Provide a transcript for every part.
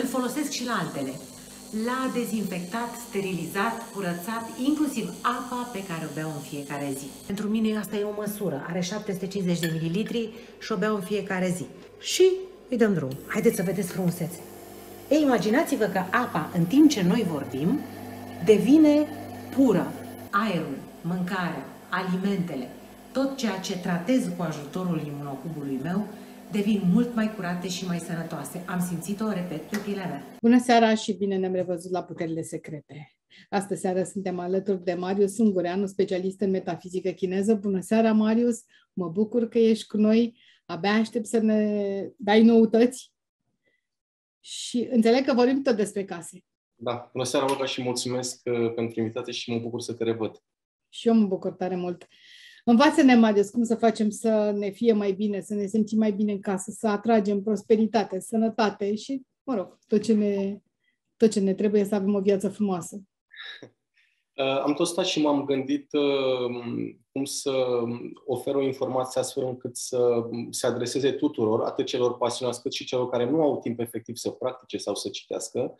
Îl folosesc și la altele. L-a dezinfectat, sterilizat, curățat, inclusiv apa pe care o beau în fiecare zi. Pentru mine asta e o măsură. Are 750 de mililitri și o beau în fiecare zi. Și îi dăm drum. Haideți să vedeți frumusețe. Ei, imaginați-vă că apa, în timp ce noi vorbim, devine pură. Aerul, mâncarea, alimentele, tot ceea ce tratez cu ajutorul imunocubului meu, devin mult mai curate și mai sănătoase. Am simțit-o, repet, pe pielea mea. Bună seara și bine ne-am revăzut la Puterile Secrete. Astă seară suntem alături de Marius Ungureanu, specialist în metafizică chineză. Bună seara, Marius! Mă bucur că ești cu noi. Abia aștept să ne dai noutăți. Și înțeleg că vorbim tot despre case. Da, bună seara, Olga, și mulțumesc uh, pentru invitație și mă bucur să te revăd. Și eu mă bucur tare mult. Învață-ne, Marius, cum să facem să ne fie mai bine, să ne simțim mai bine în casă, să atragem prosperitate, sănătate și, mă rog, tot ce ne, tot ce ne trebuie să avem o viață frumoasă. Uh, am tot stat și m-am gândit uh, cum să ofer o informație astfel încât să se adreseze tuturor, atât celor pasionați cât și celor care nu au timp efectiv să practice sau să citească,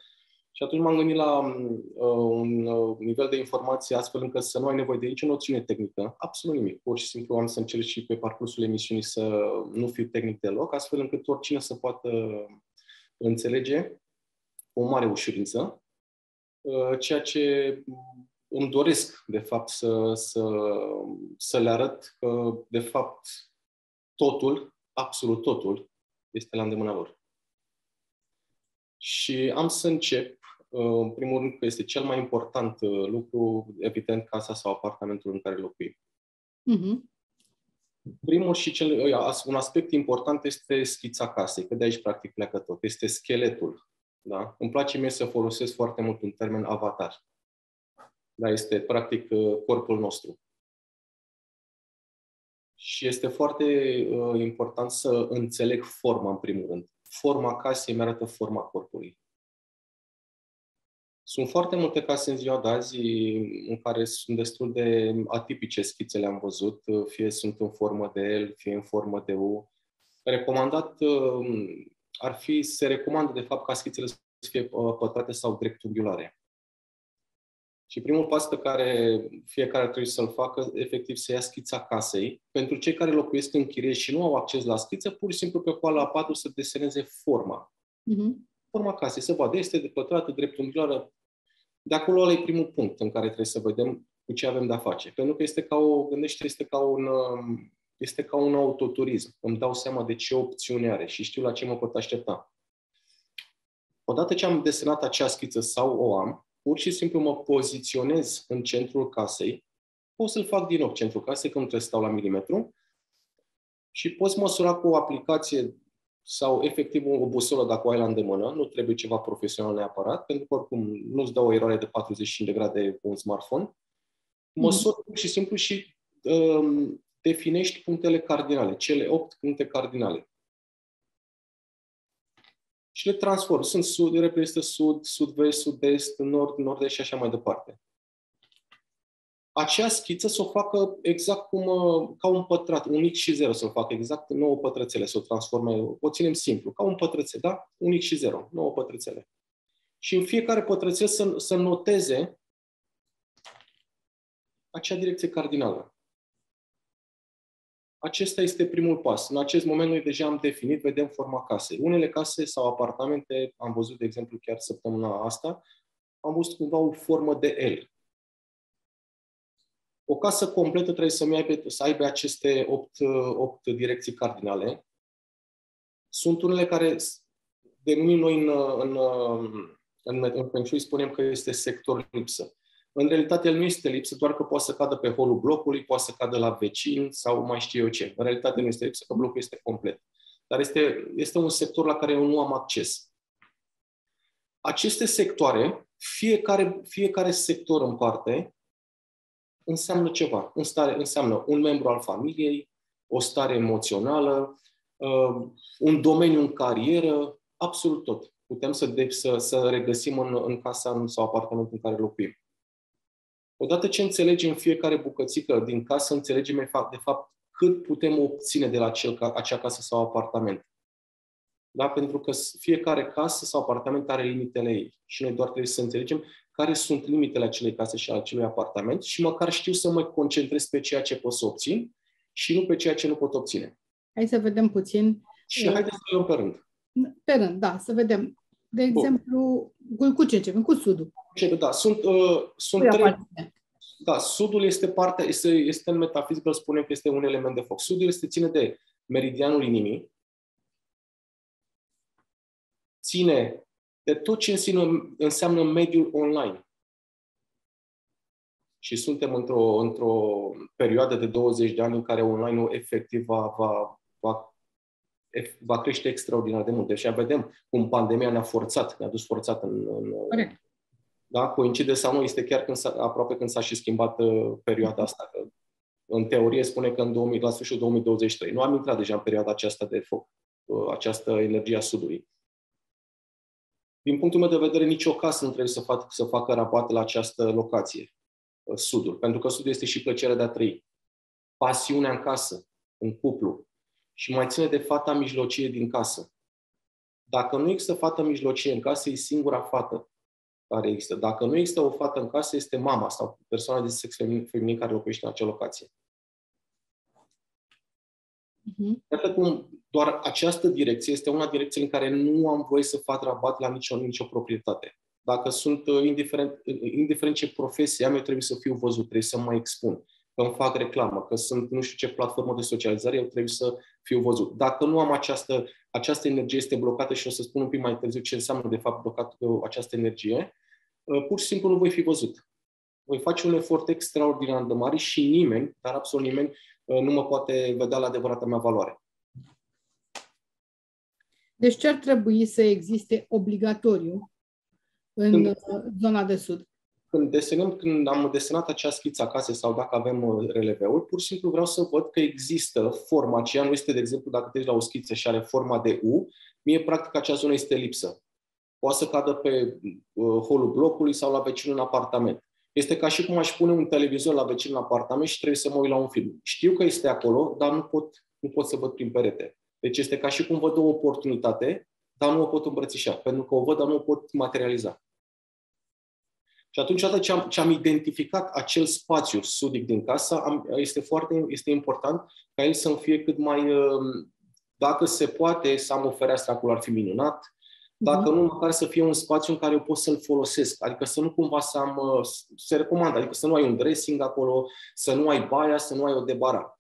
și atunci m-am gândit la uh, un uh, nivel de informație astfel încât să nu ai nevoie de nicio noțiune tehnică, absolut nimic. Pur și simplu am să încerc și pe parcursul emisiunii să nu fiu tehnic deloc, astfel încât oricine să poată înțelege cu o mare ușurință uh, ceea ce îmi doresc, de fapt, să, să, să le arăt că, de fapt, totul, absolut totul, este la îndemâna lor. Și am să încep Uh, în primul rând că este cel mai important uh, lucru, evident, casa sau apartamentul în care locuim. Uh-huh. Primul și cel, uh, un aspect important este schița casei, că de aici practic pleacă tot. Este scheletul. Da? Îmi place mie să folosesc foarte mult un termen avatar. Da, este practic corpul nostru. Și este foarte uh, important să înțeleg forma, în primul rând. Forma casei mi arată forma corpului. Sunt foarte multe case în ziua de azi în care sunt destul de atipice schițele, am văzut, fie sunt în formă de L, fie în formă de U. Recomandat ar fi, se recomandă de fapt ca schițele să fie uh, pătrate sau dreptunghiulare. Și primul pas pe care fiecare trebuie să-l facă, efectiv, să ia schița casei. Pentru cei care locuiesc în chirie și nu au acces la schiță, pur și simplu pe coala A4 să deseneze forma. Uh-huh. Forma casei, să vadă, este de pătrată, dreptunghiulară, de acolo ăla e primul punct în care trebuie să vedem cu ce avem de-a face. Pentru că este ca o, gândește, este ca un, um, este ca un autoturism. Îmi dau seama de ce opțiune are și știu la ce mă pot aștepta. Odată ce am desenat acea schiță sau o am, pur și simplu mă poziționez în centrul casei, pot să-l fac din nou centrul casei, când trebuie să stau la milimetru, și poți măsura cu o aplicație sau efectiv o busolă dacă o ai la îndemână, nu trebuie ceva profesional neapărat, pentru că oricum nu-ți dă o eroare de 45 de grade cu un smartphone. Măsori mm. și simplu și um, definești punctele cardinale, cele 8 puncte cardinale. Și le transform. Sunt sud, reprezintă sud, sud-vest, sud-est, nord, nord-est și așa mai departe acea schiță să o facă exact cum, uh, ca un pătrat, un x și 0 să o facă exact nouă pătrățele, să o transforme, o ținem simplu, ca un pătrățel, da? Un x și 0, nouă pătrățele. Și în fiecare pătrățel să, să noteze acea direcție cardinală. Acesta este primul pas. În acest moment noi deja am definit, vedem forma casei. Unele case sau apartamente, am văzut, de exemplu, chiar săptămâna asta, am văzut cumva o formă de L. O casă completă trebuie să, aibă, să aibă aceste opt, opt direcții cardinale. Sunt unele care denumim noi în, în, în, în Feng Shui, spunem că este sector lipsă. În realitate, el nu este lipsă, doar că poate să cadă pe holul blocului, poate să cadă la vecin sau mai știu eu ce. În realitate nu este lipsă, că blocul este complet. Dar este, este un sector la care eu nu am acces. Aceste sectoare, fiecare, fiecare sector în parte, înseamnă ceva. În stare, înseamnă un membru al familiei, o stare emoțională, uh, un domeniu în carieră, absolut tot. Putem să, de, să, să regăsim în, în casa sau apartamentul în care locuim. Odată ce înțelegem fiecare bucățică din casă, înțelegem de fapt, de fapt cât putem obține de la acel, acea casă sau apartament. Da? Pentru că fiecare casă sau apartament are limitele ei. Și noi doar trebuie să înțelegem care sunt limitele acelei case și acelui apartament și măcar știu să mă concentrez pe ceea ce pot să obțin și nu pe ceea ce nu pot obține. Hai să vedem puțin. Și uh, haideți să luăm pe rând. Pe rând, da, să vedem. De exemplu, cu, cu ce începem? Cu sudul. Da, sunt, uh, sunt trei, da, sudul este parte, este, este în metafizică, spunem că este un element de foc. Sudul este ține de meridianul inimii, ține de tot ce înseamnă, înseamnă mediul online. Și suntem într-o, într-o perioadă de 20 de ani în care online-ul efectiv va, va, va, va crește extraordinar de mult. Deci vedem cum pandemia ne-a forțat, ne-a dus forțat în, în, da? Coincide sau nu, este chiar când aproape când s-a și schimbat uh, perioada asta. Că, în teorie spune că în 2000, la sfârșitul 2023. Nu am intrat deja în perioada aceasta de foc, uh, această energie a Sudului. Din punctul meu de vedere, nicio casă nu trebuie să, fac, să facă rabat la această locație, uh, Sudul. Pentru că Sudul este și plăcerea de a trăi. Pasiunea în casă, în cuplu. Și mai ține de fata mijlocie din casă. Dacă nu există fată mijlocie în casă, e singura fată care există. Dacă nu există o fată în casă, este mama sau persoana de sex feminin, feminin care locuiește în acea locație. Uh-huh. Iată cum doar această direcție este una direcție în care nu am voie să fac rabat la nicio, nicio proprietate. Dacă sunt, uh, indiferent, uh, indiferent ce profesie am, eu trebuie să fiu văzut, trebuie să mă expun, că îmi fac reclamă, că sunt nu știu ce platformă de socializare, eu trebuie să fiu văzut. Dacă nu am această, această energie este blocată și o să spun un pic mai târziu ce înseamnă de fapt blocat uh, această energie, Uh, pur și simplu nu voi fi văzut. Voi face un efort extraordinar de mare și nimeni, dar absolut nimeni, uh, nu mă poate vedea la adevărata mea valoare. Deci ce ar trebui să existe obligatoriu în când, uh, zona de sud? Când desenăm, când am desenat acea schiță acasă sau dacă avem releveuri, pur și simplu vreau să văd că există forma aceea, nu este, de exemplu, dacă te la o schiță și are forma de U, mie practic acea zonă este lipsă poate să cadă pe uh, holul blocului sau la vecinul în apartament. Este ca și cum aș pune un televizor la vecinul în apartament și trebuie să mă uit la un film. Știu că este acolo, dar nu pot, nu pot să văd prin perete. Deci este ca și cum văd o oportunitate, dar nu o pot îmbrățișa, pentru că o văd, dar nu o pot materializa. Și atunci, odată ce am, ce am identificat acel spațiu sudic din casă, am, este foarte este important ca el să-mi fie cât mai, uh, dacă se poate, să am o fereastră acolo, ar fi minunat, dacă mhm. nu, măcar să fie un spațiu în care eu pot să-l folosesc. Adică să nu cumva să am, uh, se recomandă, adică să nu ai un dressing acolo, să nu ai baia, să nu ai o debara.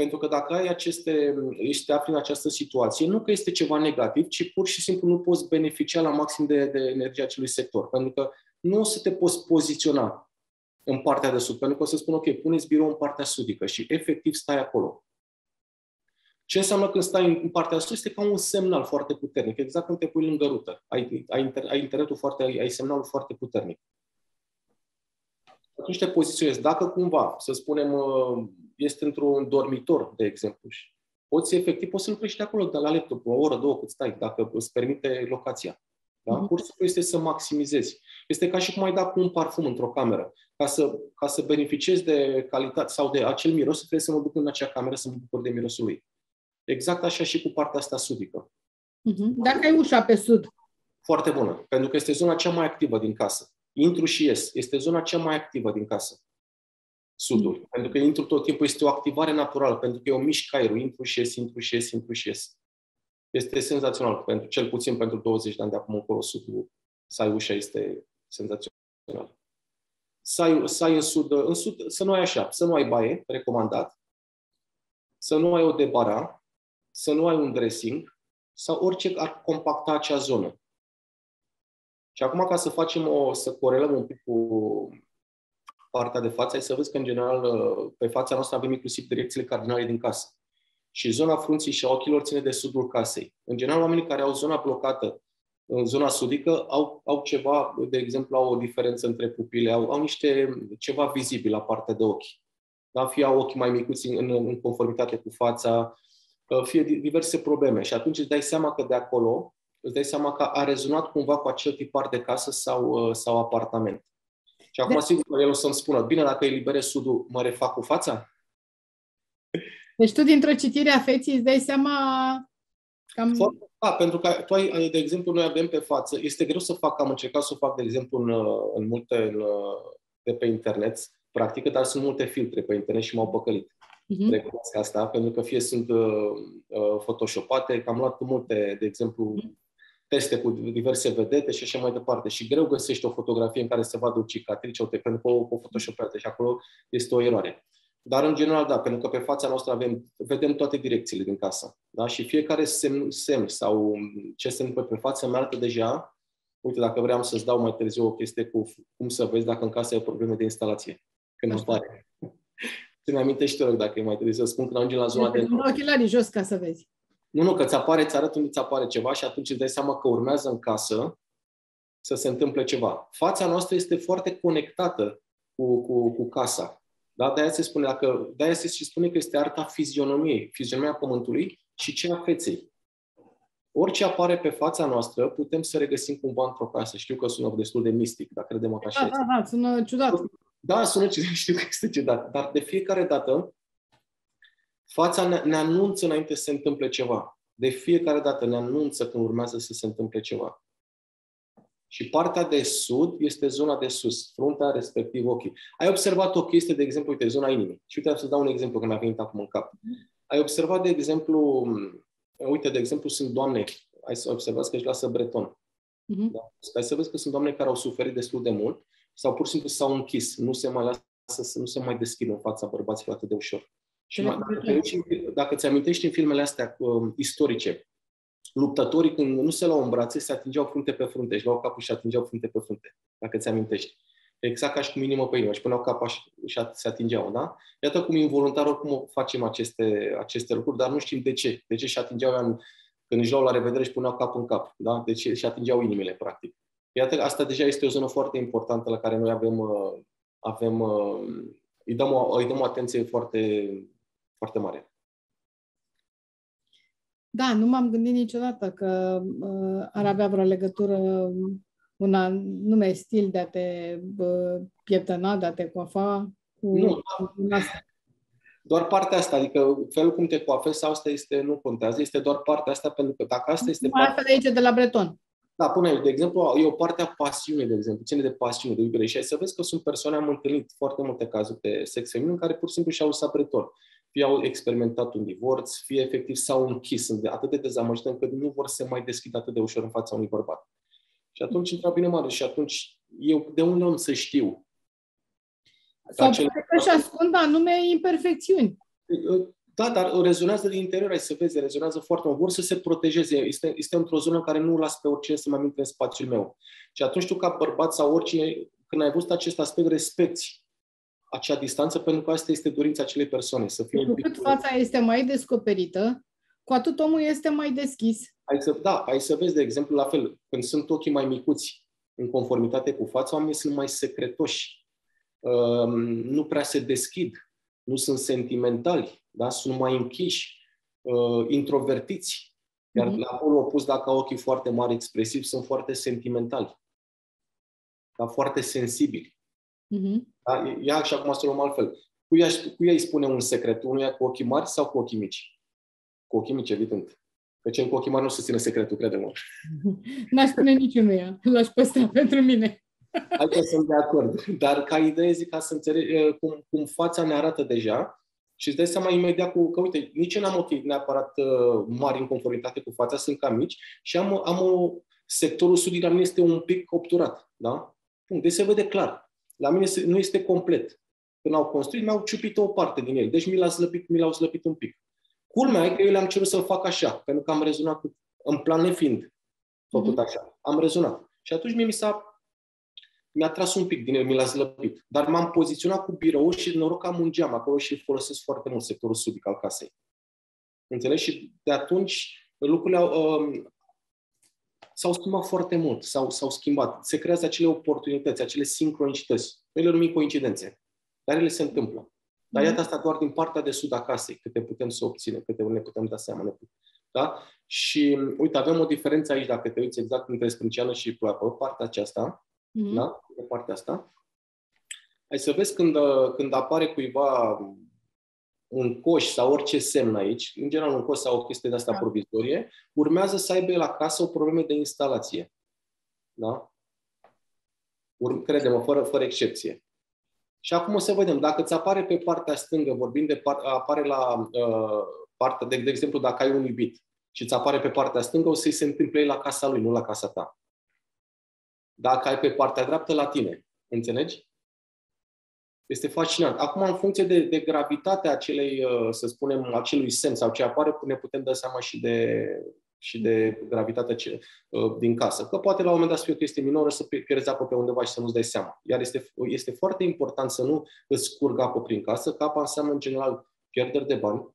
Pentru că dacă ai aceste, ești te afli în această situație, nu că este ceva negativ, ci pur și simplu nu poți beneficia la maxim de, de energia acelui sector. Pentru că nu o să te poți poziționa în partea de sud, pentru că o să spun, ok, puneți birou în partea sudică și efectiv stai acolo. Ce înseamnă când stai în partea sus? Este ca un semnal foarte puternic. Exact când te pui lângă rută. Ai, ai, inter, ai internetul foarte, ai, ai semnalul foarte puternic. Atunci te poziționezi. Dacă cumva, să spunem, uh, este într-un dormitor, de exemplu, poți efectiv, poți să lucrezi acolo de la laptop, o oră, două, cât stai, dacă îți permite locația. Da? Mhm. Pur și simplu este să maximizezi. Este ca și cum ai dat cu un parfum într-o cameră. Ca să, ca să beneficiezi de calitate sau de acel miros, trebuie să mă duc în acea cameră să mă bucur de mirosul lui. Exact așa și cu partea asta sudică. Uh-huh. Dacă ai ușa pe sud. Foarte bună, pentru că este zona cea mai activă din casă. Intru și ies. Este zona cea mai activă din casă. Sudul. Uh-huh. Pentru că intru tot timpul, este o activare naturală, pentru că eu mișc caierul, intru și ies, intru și ies, intru și ies. Este senzațional, pentru, cel puțin pentru 20 de ani de acum încolo, sudul, să ai ușa este senzațional. Să ai, să ai în sud, în sud, să nu ai așa, să nu ai baie, recomandat, să nu ai o debara, să nu ai un dressing sau orice ar compacta acea zonă. Și acum, ca să facem o, să corelăm un pic cu partea de față, ai să vezi că, în general, pe fața noastră avem inclusiv direcțiile cardinale din casă. Și zona frunții și a ochilor ține de sudul casei. În general, oamenii care au zona blocată în zona sudică au, au ceva, de exemplu, au o diferență între pupile, au, au niște ceva vizibil la partea de ochi. Da? Fie au ochii mai micuți în, în conformitate cu fața, fie diverse probleme. Și atunci îți dai seama că de acolo, îți dai seama că a rezonat cumva cu acel tipar de casă sau, uh, sau apartament. Și acum, de- sigur că el o să-mi spună, bine, dacă eliberez sudul, mă refac cu fața? Deci tu, dintr-o citire a feții, îți dai seama Cam... Da, pentru că tu ai, de exemplu, noi avem pe față, este greu să fac, am încercat să o fac, de exemplu, în, în multe, în, de pe internet, practică, dar sunt multe filtre pe internet și m-au păcălit. Uh-huh. Recunosc asta, pentru că fie sunt uh, uh, photoshopate, că am luat multe, de exemplu, uh-huh. Teste cu diverse vedete și așa mai departe. Și greu găsești o fotografie în care se vadă o cicatrice, o pentru că o, o photoshopează și acolo este o eroare. Dar, în general, da, pentru că pe fața noastră avem, vedem toate direcțiile din casă. Da? Și fiecare semn, semn sau ce se întâmplă pe față mi arată deja, uite, dacă vreau să-ți dau mai târziu o chestie cu cum să vezi dacă în casă ai probleme de instalație. Când Așa. apare. Ți-mi amintești, te rog, dacă e mai târziu să spun când ajungi la zona de... Nu ochelarii jos ca să vezi. Nu, nu, că ți apare, ți arăt unde ți apare ceva și atunci îți dai seama că urmează în casă să se întâmple ceva. Fața noastră este foarte conectată cu, cu, cu casa. Da? De-aia se spune, dacă, de-aia se și spune că este arta fizionomiei, fizionomia Pământului și cea a feței. Orice apare pe fața noastră, putem să regăsim cumva într-o casă. Știu că sună destul de mistic, dar credem că așa da, Da, da, sună ciudat. Da, sună ciudat, știu că este ciudat. Dar de fiecare dată, fața ne, ne anunță înainte să se întâmple ceva. De fiecare dată ne anunță când urmează să se întâmple ceva. Și partea de sud este zona de sus, fruntea, respectiv ochii. Ai observat o chestie, de exemplu, uite, zona inimii. Și uite, să dau un exemplu, că mi-a venit acum în cap. Ai observat, de exemplu, uite, de exemplu, sunt doamne, ai să observați că își lasă breton. Uh-huh. Da? Ai să vezi că sunt doamne care au suferit destul de mult sau pur și simplu s-au închis, nu se mai lasă, să nu se mai deschid în fața bărbaților atât de ușor. Și dacă, dacă ți amintești în filmele astea uh, istorice, luptătorii când nu se luau în brațe, se atingeau frunte pe frunte, își luau capul și atingeau frunte pe frunte, dacă ți amintești. Exact ca și cum inimă pe inimă, și puneau capul și se atingeau, da? Iată cum involuntar oricum facem aceste, aceste lucruri, dar nu știm de ce. De ce și atingeau când își luau la revedere și puneau cap în cap, da? De ce și atingeau inimile, practic. Iată, asta deja este o zonă foarte importantă la care noi avem, uh, avem uh, îi dăm o, îi dăm o atenție foarte, foarte mare. Da, nu m-am gândit niciodată că uh, ar avea vreo legătură un anume stil de a te uh, pieptăna, de a te coafa cu, nu, cu asta. Doar partea asta, adică felul cum te coafezi sau asta este, nu contează, este doar partea asta, pentru că dacă asta este... Partea asta de aici, de la Breton. Da, pune de exemplu, e o parte a pasiunii, de exemplu, ține de pasiune, de iubire. Și ai să vezi că sunt persoane, am întâlnit foarte multe cazuri de sex feminin care pur și simplu și-au lăsat breton fie au experimentat un divorț, fie efectiv s-au închis, sunt atât de dezamăgite încât nu vor să mai deschid atât de ușor în fața unui bărbat. Și atunci intră bine mare și atunci eu de unde om să știu? Sau acel... că și ascund anume imperfecțiuni. Da, dar rezonează din interior, ai să vezi, rezonează foarte mult. Vor să se protejeze. Este, este într-o zonă în care nu las pe oricine să mai intre în spațiul meu. Și atunci tu, ca bărbat sau oricine, când ai văzut acest aspect, respecti acea distanță, pentru că asta este dorința acelei persoane. Să fie cu cât fața este mai descoperită, cu atât omul este mai deschis. Ai să, da, ai să vezi, de exemplu, la fel, când sunt ochii mai micuți, în conformitate cu fața, oamenii sunt mai secretoși, uh, nu prea se deschid, nu sunt sentimentali, da? sunt mai închiși, uh, introvertiți. Iar mm-hmm. la polul opus, dacă au ochii foarte mari expresivi, sunt foarte sentimentali, dar foarte sensibili. Uh-huh. Da? Ia așa acum să luăm altfel. Cui, aș, cui îi spune un secret? Unuia cu ochii mari sau cu ochii mici? Cu ochii mici, evident. Că cel cu ochii mari nu se ține secretul, crede-mă. N-aș spune niciunuia. L-aș păstra pentru mine. Hai sunt de acord. Dar ca idee zic ca să înțelegi cum, cum fața ne arată deja și îți dai seama imediat cu, că uite, nici eu n-am ochii neapărat uh, mari în conformitate cu fața, sunt cam mici și am, am o, sectorul sudii la mine este un pic obturat. Da? Deci se vede clar la mine nu este complet. Când au construit, mi-au ciupit o parte din el. Deci mi l-a slăbit, mi l-au slăbit un pic. Culmea e că eu le-am cerut să-l fac așa, pentru că am rezonat cu, în plan nefiind făcut mm-hmm. așa. Am rezonat. Și atunci mie mi s-a mi-a tras un pic din el, mi l-a slăbit. Dar m-am poziționat cu birou și noroc că am un geam acolo și îl folosesc foarte mult, sectorul sudic al casei. Înțelegi? Și de atunci lucrurile au, um, s-au schimbat foarte mult, s-au, s-au schimbat. Se creează acele oportunități, acele sincronicități. Noi le numim coincidențe, dar ele se întâmplă. Dar iată asta doar din partea de sud a casei, câte putem să obținem, câte ne putem da seama. Ne putem. Da? Și uite, avem o diferență aici, dacă te uiți exact între sprânceană și ploapă, partea aceasta, mm-hmm. da? Pe partea asta. Hai să vezi când, când apare cuiva un coș sau orice semn aici, în general un coș sau o chestie de asta Da. provizorie, urmează să aibă la casă o problemă de instalație. Da? Ur- Crede-mă, fără, fără excepție. Și acum o să vedem, dacă ți apare pe partea stângă, vorbim de par, apare la uh, partea, de, de exemplu, dacă ai un iubit și ți apare pe partea stângă, o să-i se întâmple la casa lui, nu la casa ta. Dacă ai pe partea dreaptă, la tine. Înțelegi? Este fascinant. Acum, în funcție de, de gravitatea acelei, uh, să spunem, acelui semn sau ce apare, ne putem da seama și de, și de gravitatea ce, uh, din casă. Că poate la un moment dat să fie o chestie minoră, să pierzi apă pe undeva și să nu-ți dai seama. Iar este, este foarte important să nu îți scurgă apă prin casă, că apa înseamnă, în general, pierderi de bani.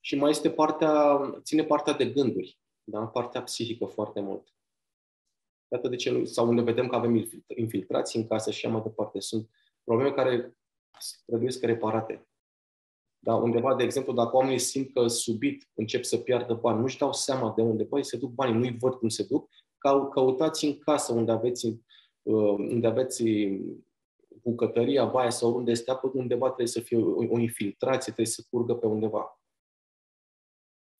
Și mai este partea, ține partea de gânduri, da? partea psihică foarte mult. Iată de ce nu, sau unde vedem că avem infiltra- infiltrații în casă și așa mai departe. Sunt probleme care trebuie să reparate. Da, undeva, de exemplu, dacă oamenii simt că subit încep să piardă bani, nu-și dau seama de unde, băi, se duc banii, nu-i văd cum se duc, cău- căutați în casă unde aveți, uh, unde aveți bucătăria, baia sau unde este apă, undeva trebuie să fie o, o infiltrație, trebuie să curgă pe undeva.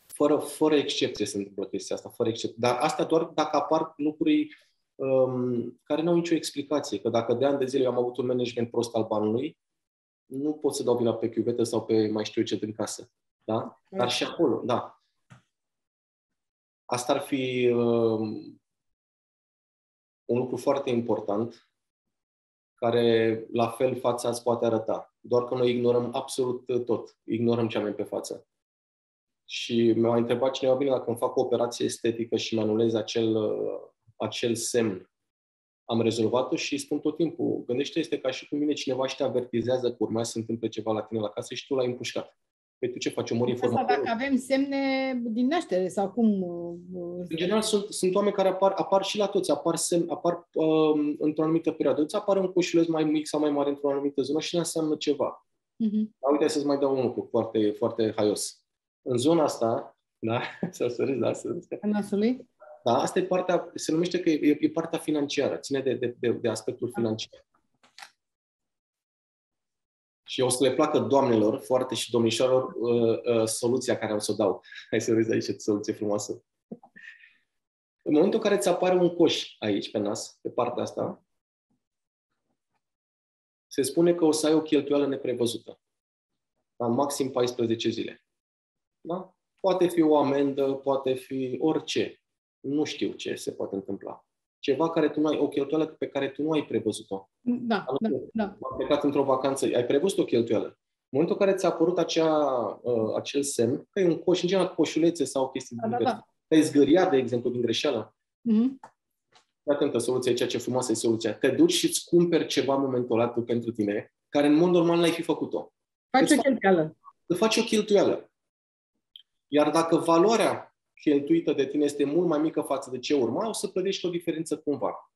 Fără, fără excepție se întâmplă chestia asta, fără excepție. Dar asta doar dacă apar lucruri um, care nu au nicio explicație. Că dacă de ani de zile eu am avut un management prost al banului, nu pot să dau vina pe chiuvetă sau pe mai știu eu ce din casă. Da? Dar și acolo, da. Asta ar fi um, un lucru foarte important care la fel fața îți poate arăta. Doar că noi ignorăm absolut tot. Ignorăm ce avem pe față. Și mi-a întrebat cineva, bine, dacă îmi fac o operație estetică și mi anulez acel, uh, acel semn, am rezolvat-o și îi spun tot timpul, gândește, este ca și cum vine cineva și te avertizează că urmează să se întâmple ceva la tine la casă și tu l-ai împușcat. Păi tu ce faci? Omori Asta informatorul? dacă avem semne din naștere sau cum... uh, În general, sunt, sunt oameni care apar, apar și la toți, apar, sem, apar um, într-o anumită perioadă. Îți apare un coșuleț mai mic sau mai mare într-o anumită zonă și ne înseamnă ceva. Mhm. Dar uite, să-ți mai dau un lucru foarte, foarte haios. În zona asta, da, să să râzi, da, să râzi. A nasului? Da, asta e partea, se numește că e, e partea financiară, ține de, de, de, de aspectul financiar. Și o să le placă doamnelor foarte și domnișoarelor uh, uh, soluția care o să o dau. Hai să vezi aici ce soluție frumoasă. În momentul în care ți apare un coș aici pe nas, pe partea asta, se spune că o să ai o cheltuială neprevăzută. La maxim 14 zile. Da? Poate fi o amendă, poate fi orice. Nu știu ce se poate întâmpla. Ceva care tu nu ai, o cheltuială pe care tu nu ai prevăzut-o. Da, da, da. Am plecat într-o vacanță, ai prevăzut o cheltuială. În momentul în care ți-a apărut acea, uh, acel semn, că e un coș, în general coșulețe sau chestii Da, da, diverse. da. Te-ai zgâriat, de exemplu, din greșeală. Mhm. Fii atentă, soluția aici, ce frumoasă e soluția. Te duci și îți cumperi ceva în momentul ăla tu pentru tine, care în mod normal n-ai fi făcut-o. Faci Îți o fac- cheltuială. Îți faci o cheltuială. Iar dacă valoarea cheltuită de tine este mult mai mică față de ce urma, o să plătești o diferență cumva.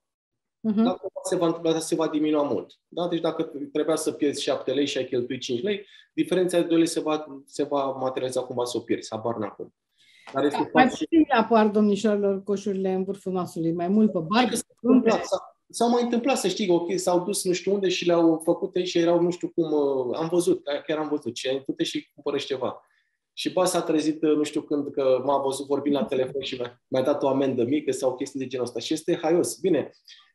Mhm. Dacă se va întâmpla, se va diminua mult. Da? Deci dacă trebuia să pierzi 7 lei și ai cheltuit 5 lei, diferența de 2 lei se va, se va materializa cumva să o pierzi. Habar n acum. Dar este Mai foarte... puțin apar domnișoarelor coșurile în vârful nasului, mai mult pe Hai bani. că s-a întâmplat, s-a- S-au mai întâmplat, să știi, ok, s-au dus nu știu unde și le-au făcut și erau nu știu cum, uh, am văzut, chiar am văzut, ce ai făcut și cumpărăși ceva. Și ba s-a trezit uh, nu știu când că m-a văzut vorbind la telefon și mi-a, mi-a dat o amendă mică sau chestii de genul ăsta. Și este haios. Bine,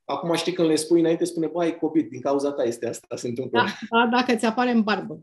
acum știi când le spui înainte, spune, bă, ai COVID, din cauza ta este asta, se întâmplă. Da, da, dacă ți apare în barbă.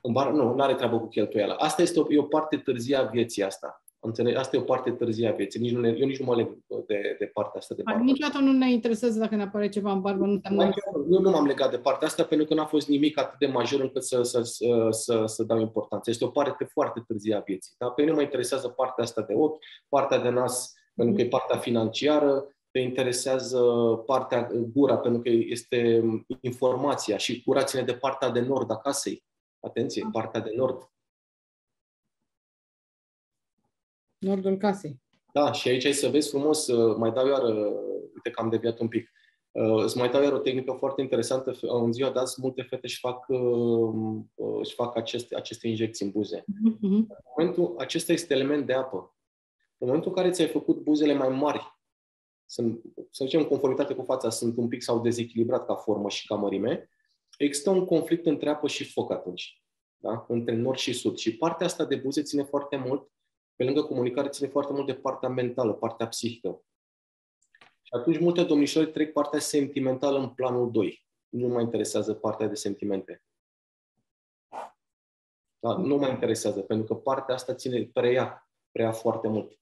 În bar, nu, nu are treabă cu cheltuiala. Asta este o, e o parte târzie a vieții asta. Înțelegi? Asta e o parte târzie a vieții. Nici nu ne, eu nici nu mă leg de, de partea asta de barbă. Niciodată nu ne interesează dacă ne apare ceva în barbă, nu înseamnă Mai chiar, Eu nu m-am legat de partea asta pentru că n-a fost nimic atât de major încât să, să, să, să, să dau importanță. Este o parte foarte târzie a vieții. Da? Pe mine mă interesează partea asta de ochi, partea de nas, pentru că e partea financiară, te interesează partea gura, pentru că este informația și gura ține de partea de nord a casei. Atenție, partea de nord. Nordul casei. Da, și aici ai să vezi frumos, uh, mai dau iar, uh, uite că am deviat un pic, uh, îți mai dau iar o tehnică foarte interesantă. În ziua de azi, multe fete își fac, uh, uh, își fac aceste, aceste injecții în buze. Mhm, mhm. În momentul, acesta este element de apă. În momentul în care ți-ai făcut buzele mai mari, sunt, să zicem, în conformitate cu fața, sunt un pic sau dezechilibrat ca formă și ca mărime, există un conflict între apă și foc atunci. da? între nord și sud. Și partea asta de buze ține foarte mult, pe lângă comunicare, ține foarte mult de partea mentală, partea psihică. Și atunci multe domnișori trec partea sentimentală în planul 2. Nu mă interesează partea de sentimente. Da? Nu mă interesează, pentru că partea asta ține, preia, preia foarte mult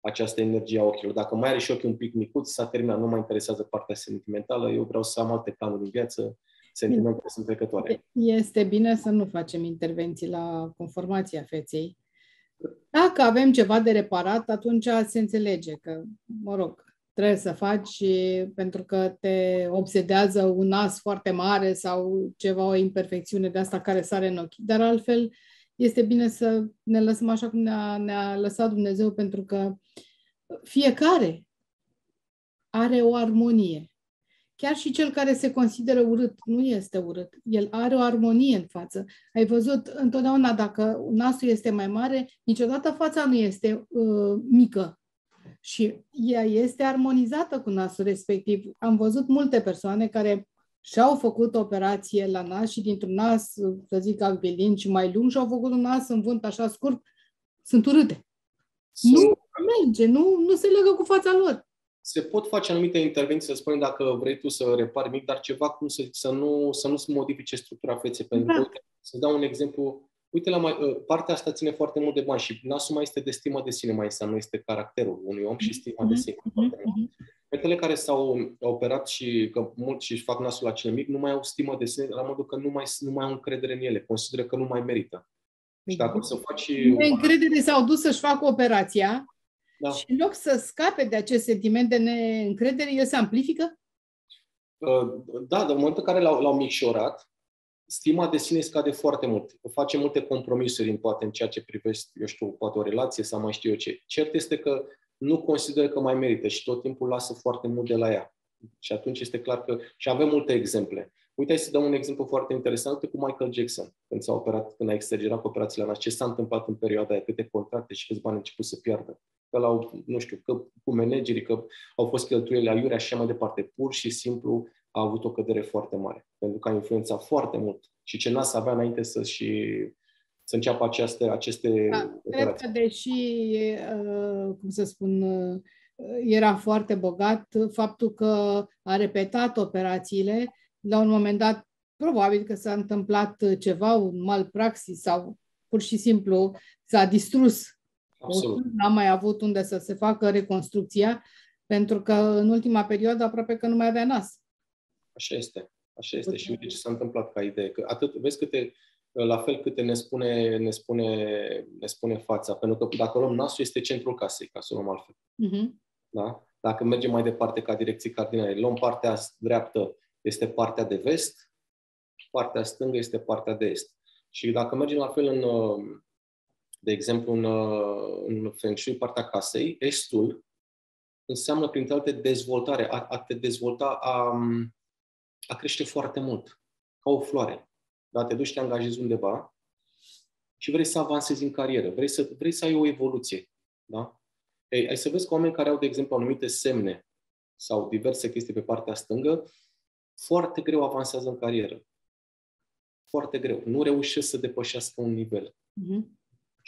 această energie a ochilor. Dacă mai are și ochii un pic micuți, s-a terminat, nu mă interesează partea sentimentală, eu vreau să am alte planuri în viață, sentimentele sunt trecătoare. Este bine să nu facem intervenții la conformația feței. Dacă avem ceva de reparat, atunci se înțelege că, mă rog, trebuie să faci pentru că te obsedează un nas foarte mare sau ceva, o imperfecțiune de asta care sare în ochi. Dar altfel, este bine să ne lăsăm așa cum ne-a, ne-a lăsat Dumnezeu, pentru că fiecare are o armonie. Chiar și cel care se consideră urât nu este urât. El are o armonie în față. Ai văzut întotdeauna dacă nasul este mai mare, niciodată fața nu este uh, mică. Și ea este armonizată cu nasul respectiv. Am văzut multe persoane care și-au făcut operație la nas și dintr-un nas, să zic, acvilin și mai lung și au făcut un nas în vânt așa scurt, sunt urâte. Sunt... Nu merge, nu, nu se legă cu fața lor. Se pot face anumite intervenții, să spunem, dacă vrei tu să repari mic, dar ceva cum să, să nu să nu modifice structura feței. Pentru da. că, uite, să dau un exemplu, uite, la mai, ă, partea asta ține foarte mult de bani și nasul mai este de stimă de sine, mai înseamnă, este caracterul unui om și stima mm-hmm. de sine. Mm-hmm. Fetele care s-au operat și că mult și fac nasul la cel mic nu mai au stimă de sine, la modul că nu mai, nu mai au încredere în ele, consideră că nu mai merită. Și dacă să faci... Neîncredere s-au dus să-și facă operația da. și în loc să scape de acest sentiment de neîncredere, el se amplifică? Uh, da, de momentul în care l-au, l-au micșorat, stima de sine scade foarte mult. Face multe compromisuri în poate în ceea ce privește, eu știu, poate o relație sau mai știu eu ce. Cert este că nu consideră că mai merită și tot timpul lasă foarte mult de la ea. Și atunci este clar că... Și avem multe exemple. Uite, hai să dăm un exemplu foarte interesant cu Michael Jackson, când s-a operat, când a exagerat operațiile la ce s-a întâmplat în perioada aia, câte contracte și câți bani a început să piardă. Că l-au, nu știu, că cu managerii, că au fost cheltuielile aiurea și așa mai departe. Pur și simplu a avut o cădere foarte mare, pentru că a influențat foarte mult. Și ce n-a să avea înainte să și să înceapă aceste, aceste da, Cred că deși, uh, cum să spun, uh, era foarte bogat, faptul că a repetat operațiile, la un moment dat, probabil că s-a întâmplat ceva, un mal praxis sau pur și simplu s-a distrus. Absolut. N-a mai avut unde să se facă reconstrucția, pentru că în ultima perioadă aproape că nu mai avea nas. Așa este. Așa este. Și uite ce s-a întâmplat ca idee. Că atât, vezi câte la fel câte ne spune, ne spune, ne spune fața. Pentru că dacă luăm nasul, este centrul casei, ca să luăm altfel. Uh-huh. Da? Dacă mergem mai departe ca direcții cardinale, luăm partea dreaptă, este partea de vest, partea stângă este partea de est. Și dacă mergem la fel în, de exemplu, în, în Feng Shui, partea casei, estul înseamnă, printre alte, dezvoltare. A, a te dezvolta, a, a crește foarte mult, ca o floare da? te duci, te angajezi undeva și vrei să avansezi în carieră, vrei să, vrei să ai o evoluție. Da? Ei, ai să vezi că oameni care au, de exemplu, anumite semne sau diverse chestii pe partea stângă, foarte greu avansează în carieră. Foarte greu. Nu reușesc să depășească un nivel. Uh-huh.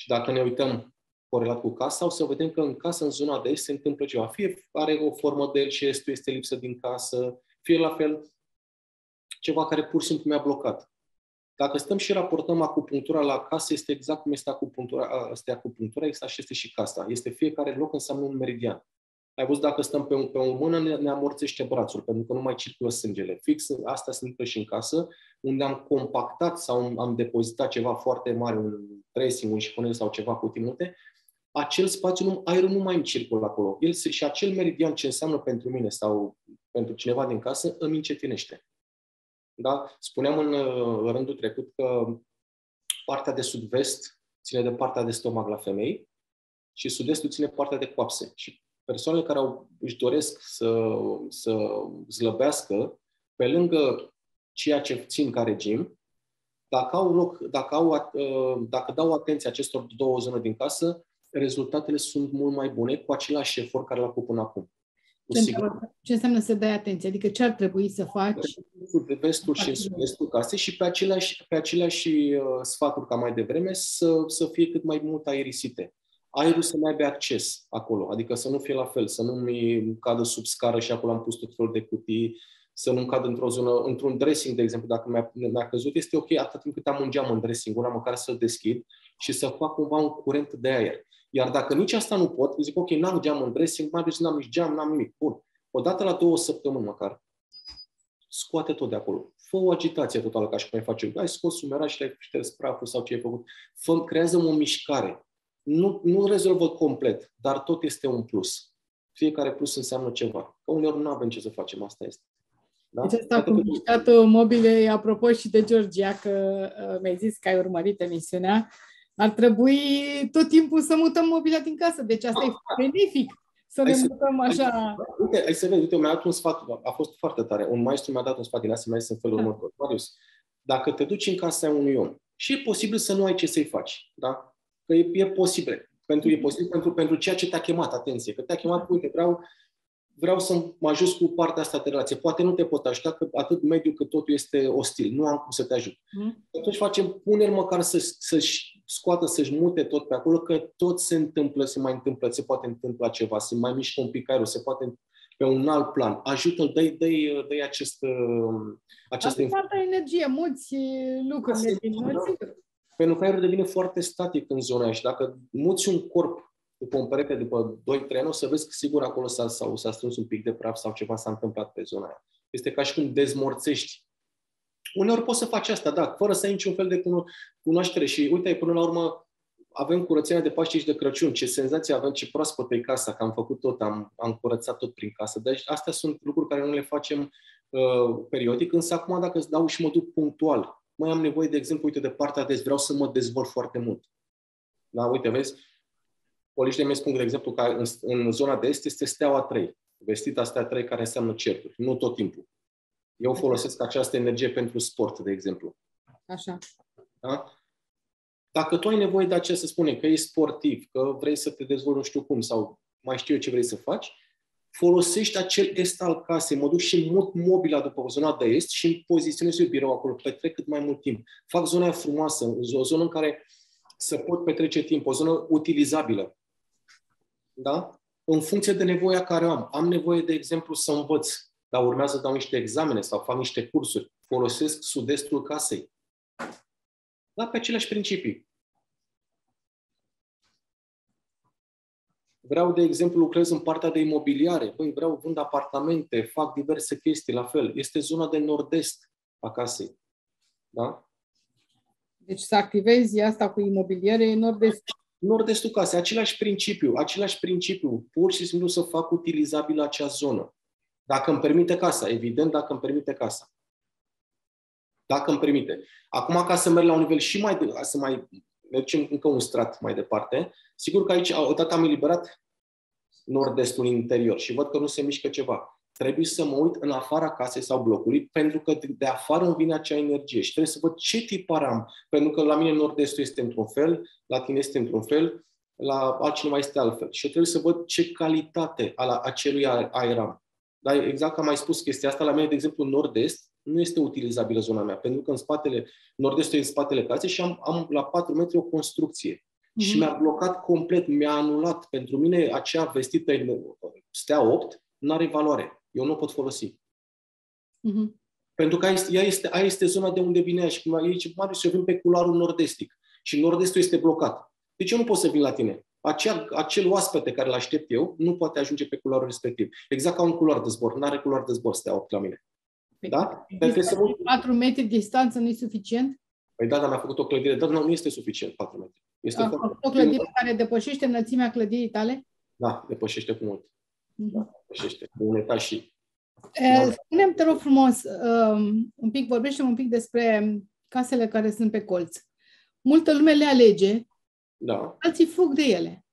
Și dacă ne uităm corelat cu casa, o să vedem că în casă, în zona de est, se întâmplă ceva. Fie are o formă de el și estul este lipsă din casă, fie la fel ceva care pur și simplu mi-a blocat. Dacă stăm și raportăm acupunctura la casă, este exact cum este acupunctura, este acupunctura, exact și este și casa. Este fiecare loc înseamnă un meridian. Ai văzut dacă stăm pe, un, pe o mână, ne, ne amorțește brațul, pentru că nu mai circulă sângele. Fix asta se întâmplă și în casă, unde am compactat sau am depozitat ceva foarte mare, un dressing, un șifonel sau ceva cu multe, acel spațiu, nu, aerul nu mai îmi circulă acolo. El și acel meridian ce înseamnă pentru mine sau pentru cineva din casă, îmi încetinește. Da? Spuneam în uh, rândul trecut că partea de sud-vest ține de partea de stomac la femei și sud-estul ține partea de coapse. Și persoanele care au, își doresc să, să slăbească, pe lângă ceea ce țin ca regim, dacă au loc, dacă, au, uh, dacă dau atenție acestor două zone din casă, rezultatele sunt mult mai bune cu același efort care l-au făcut până acum. Cu Ce sigur. înseamnă, ce înseamnă să dai atenție? Adică ce ar trebui să faci? de vestul și estul casei și pe aceleași, pe aceleași uh, sfaturi ca mai devreme să, să fie cât mai mult aerisite. Aerul să mai aibă acces acolo, adică să nu fie la fel, să nu mi cadă sub scară și acolo am pus tot felul de cutii, să nu cad într-o zonă, într-un dressing, de exemplu, dacă mi-a, mi-a căzut, este ok atât timp cât am un geam în dressing, una măcar să-l deschid și să fac cumva un curent de aer. Iar dacă nici asta nu pot, zic, ok, n-am geam în dressing, mai bine n-am nici geam, n-am nimic. Bun. Odată la două săptămâni măcar, scoate tot de acolo. Fă o agitație totală, ca și cum ai face. Ai scos umera și ai șters praful sau ce ai făcut. Fă, creează o mișcare. Nu, nu rezolvă complet, dar tot este un plus. Fiecare plus înseamnă ceva. Că uneori nu avem ce să facem, asta este. Da? Deci asta cu mișcatul mobile, apropo și de Georgia, că uh, mi-ai zis că ai urmărit emisiunea, ar trebui tot timpul să mutăm mobila din casă. Deci asta e benefic să ne mutăm așa. Uite, ai să vezi, uite, mi-a dat un sfat, a fost foarte tare. Un maestru mi-a dat un sfat din asta, mai în felul da. următor. Marius, dacă te duci în casa unui om și e posibil să nu ai ce să-i faci, da? Că e, e posibil. Pentru, e posibil pentru, pentru ceea ce te-a chemat, atenție, că te-a chemat, uite, vreau, vreau să mă ajut cu partea asta de relație. Poate nu te pot ajuta, că atât mediul cât totul este ostil. Nu am cum să te ajut. Mm. Atunci facem puneri măcar să, să-și scoată, să-și mute tot pe acolo, că tot se întâmplă, se mai întâmplă, se poate întâmpla ceva, se mai mișcă un pic aerul, se poate pe un alt plan. Ajută-l, dă-i, dă-i, dă-i acest, această informație. energie, mulți lucruri din noi, Pentru că aerul devine foarte static în zona aia și dacă muți un corp după un perete, după 2-3 ani, o să vezi că sigur acolo s-a, sau s-a strâns un pic de praf sau ceva s-a întâmplat pe zona aia. Este ca și cum dezmorțești. Uneori poți să faci asta, da, fără să ai niciun fel de cunoaștere. Și uite, până la urmă, avem curățenia de Paște și de Crăciun. Ce senzație avem, ce proaspăt e casa, că am făcut tot, am, am curățat tot prin casă. Deci astea sunt lucruri care nu le facem uh, periodic, însă acum dacă îți dau și mă duc punctual, mai am nevoie, de exemplu, uite, de partea de vreau să mă dezvolt foarte mult. Da, uite, vezi, Poliștii mei spun, de exemplu, că în, în zona de est este steaua 3, vestita stea 3 care înseamnă certuri, nu tot timpul. Eu folosesc această energie pentru sport, de exemplu. Așa. Da? Dacă tu ai nevoie de aceea să spunem că ești sportiv, că vrei să te dezvolți nu știu cum sau mai știu eu ce vrei să faci, folosești acel est al casei, mă duc și mut mobila după zona de est și îmi poziționez eu birou acolo, petrec cât mai mult timp. Fac zona frumoasă, o zonă în care să pot petrece timp, o zonă utilizabilă da? în funcție de nevoia care o am. Am nevoie, de exemplu, să învăț, dar urmează să dau niște examene sau fac niște cursuri. Folosesc sud-estul casei. Da, pe aceleași principii. Vreau, de exemplu, lucrez în partea de imobiliare. Băi, vreau, vând apartamente, fac diverse chestii la fel. Este zona de nord-est a casei. Da? Deci să activezi asta cu imobiliare nord-est nord-estul casei, același principiu, același principiu, pur și simplu să fac utilizabilă acea zonă. Dacă îmi permite casa, evident, dacă îmi permite casa. Dacă îmi permite. Acum, ca să merg la un nivel și mai, de, să mai mergem încă un strat mai departe, sigur că aici, odată am eliberat nord-estul interior și văd că nu se mișcă ceva trebuie să mă uit în afara casei sau blocului, pentru că de afară îmi vine acea energie și trebuie să văd ce tipar am. Pentru că la mine nord-estul este într-un fel, la tine este într-un fel, la altcineva este altfel. Și trebuie să văd ce calitate a acelui aer am. Dar exact ca am mai spus chestia asta, la mine, de exemplu, nord-est, nu este utilizabilă zona mea, pentru că în spatele, nord-estul e în spatele casei și am, am la 4 metri o construcție. Mm-hmm. Și mi-a blocat complet, mi-a anulat. Pentru mine, acea vestită stea 8 nu are valoare eu nu o pot folosi. Uh-huh. Pentru că ea este, aia este zona de unde vine ea și cum aici, Marius, eu vin pe culoarul nord-estic și nord-estul este blocat. Deci eu nu pot să vin la tine. Acea, acel oaspete care îl aștept eu nu poate ajunge pe culoarul respectiv. Exact ca un culoar de zbor. Nu are culoar de zbor stea 8 la mine. Păi, da? Pentru să 4 metri distanță nu e suficient? Păi da, dar mi-a făcut o clădire. Dar nu, nu este suficient 4 metri. Este A, o clădire care depășește înălțimea clădirii tale? Da, depășește cu mult. Uh-huh. Da, depășește cu un etaj și Spune-mi, te rog frumos, un pic, vorbește un pic despre casele care sunt pe colț. Multă lume le alege, da. alții fug de ele.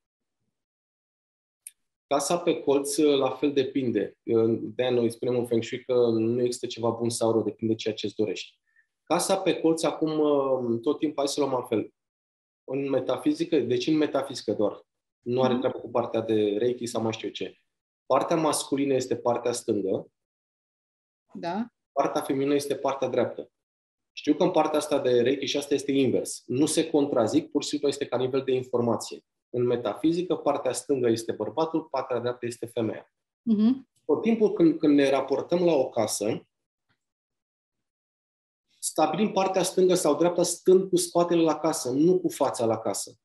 Casa pe colț, la fel depinde. De noi spunem în Feng Shui că nu există ceva bun sau rău, depinde de ceea ce îți dorești. Casa pe colț, acum, tot timpul, hai să luăm altfel. În metafizică, deci în metafizică doar. Nu are mhm. treabă cu partea de Reiki sau mai știu ce partea masculină este partea stângă, Da? partea feminină este partea dreaptă. Știu că în partea asta de Reiki și asta este invers. Nu se contrazic, pur și simplu este ca nivel de informație. În metafizică, partea stângă este bărbatul, partea dreaptă este femeia. Mhm. Tot timpul când, când ne raportăm la o casă, stabilim partea stângă sau dreapta stând cu spatele la casă, nu cu fața la casă.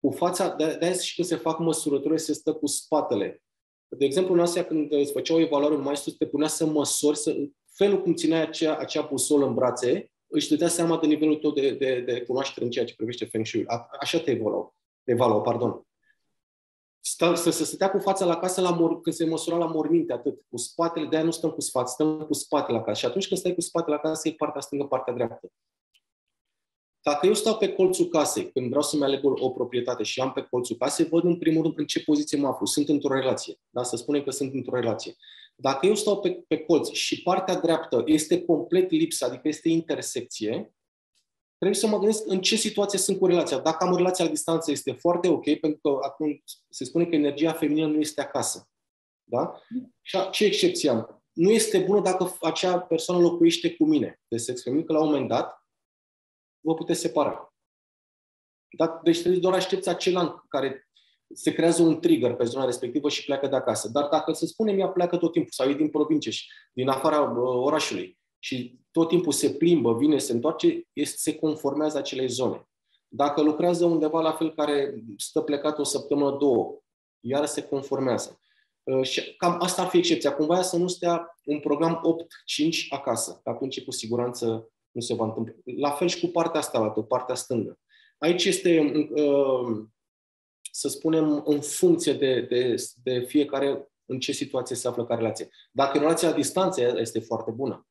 Cu fața, de, de și când se fac măsurători, se stă cu spatele. De exemplu, în Asia, când îți făcea o evaluare un maestru, te punea să măsori, să, felul cum țineai acea, acea busolă în brațe, își dădea seama de nivelul tău de, de, de cunoaștere în ceea ce privește Feng Shui. A, așa te evaluau. Evaluau, pardon. Stă, să se stătea cu fața la casă la mor, când se măsura la morminte, atât. Cu spatele, de-aia nu stăm cu spate, stăm cu spatele la casă. Și atunci când stai cu spatele la casă, e partea stângă, partea dreaptă. Dacă eu stau pe colțul casei, când vreau să-mi aleg o, o proprietate și am pe colțul casei, văd în primul rând în ce poziție mă aflu. Sunt într-o relație. Da? Să spunem că sunt într-o relație. Dacă eu stau pe, pe colț și partea dreaptă este complet lipsă, adică este intersecție, trebuie să mă gândesc în ce situație sunt cu relația. Dacă am o relație la distanță, este foarte ok, pentru că acum se spune că energia feminină nu este acasă. Da? Și a- ce excepție am? Nu este bună dacă acea persoană locuiește cu mine de sex feminin, că la un moment dat vă puteți separa. Da? Deci trebuie doar aștepți acel an care se creează un trigger pe zona respectivă și pleacă de acasă. Dar dacă, să spunem, ea pleacă tot timpul sau e din provincie și din afara uh, orașului și tot timpul se plimbă, vine, se întoarce, este, se conformează acelei zone. Dacă lucrează undeva la fel care stă plecat o săptămână, două, iar se conformează. Uh, Și cam asta ar fi excepția. Cumva să nu stea un program 8-5 acasă, că atunci cu siguranță nu se va întâmpla. La fel și cu partea asta, la partea stângă. Aici este, uh, să spunem, în funcție de, de, de fiecare în ce situație se află ca relație. Dacă relația la distanță este foarte bună,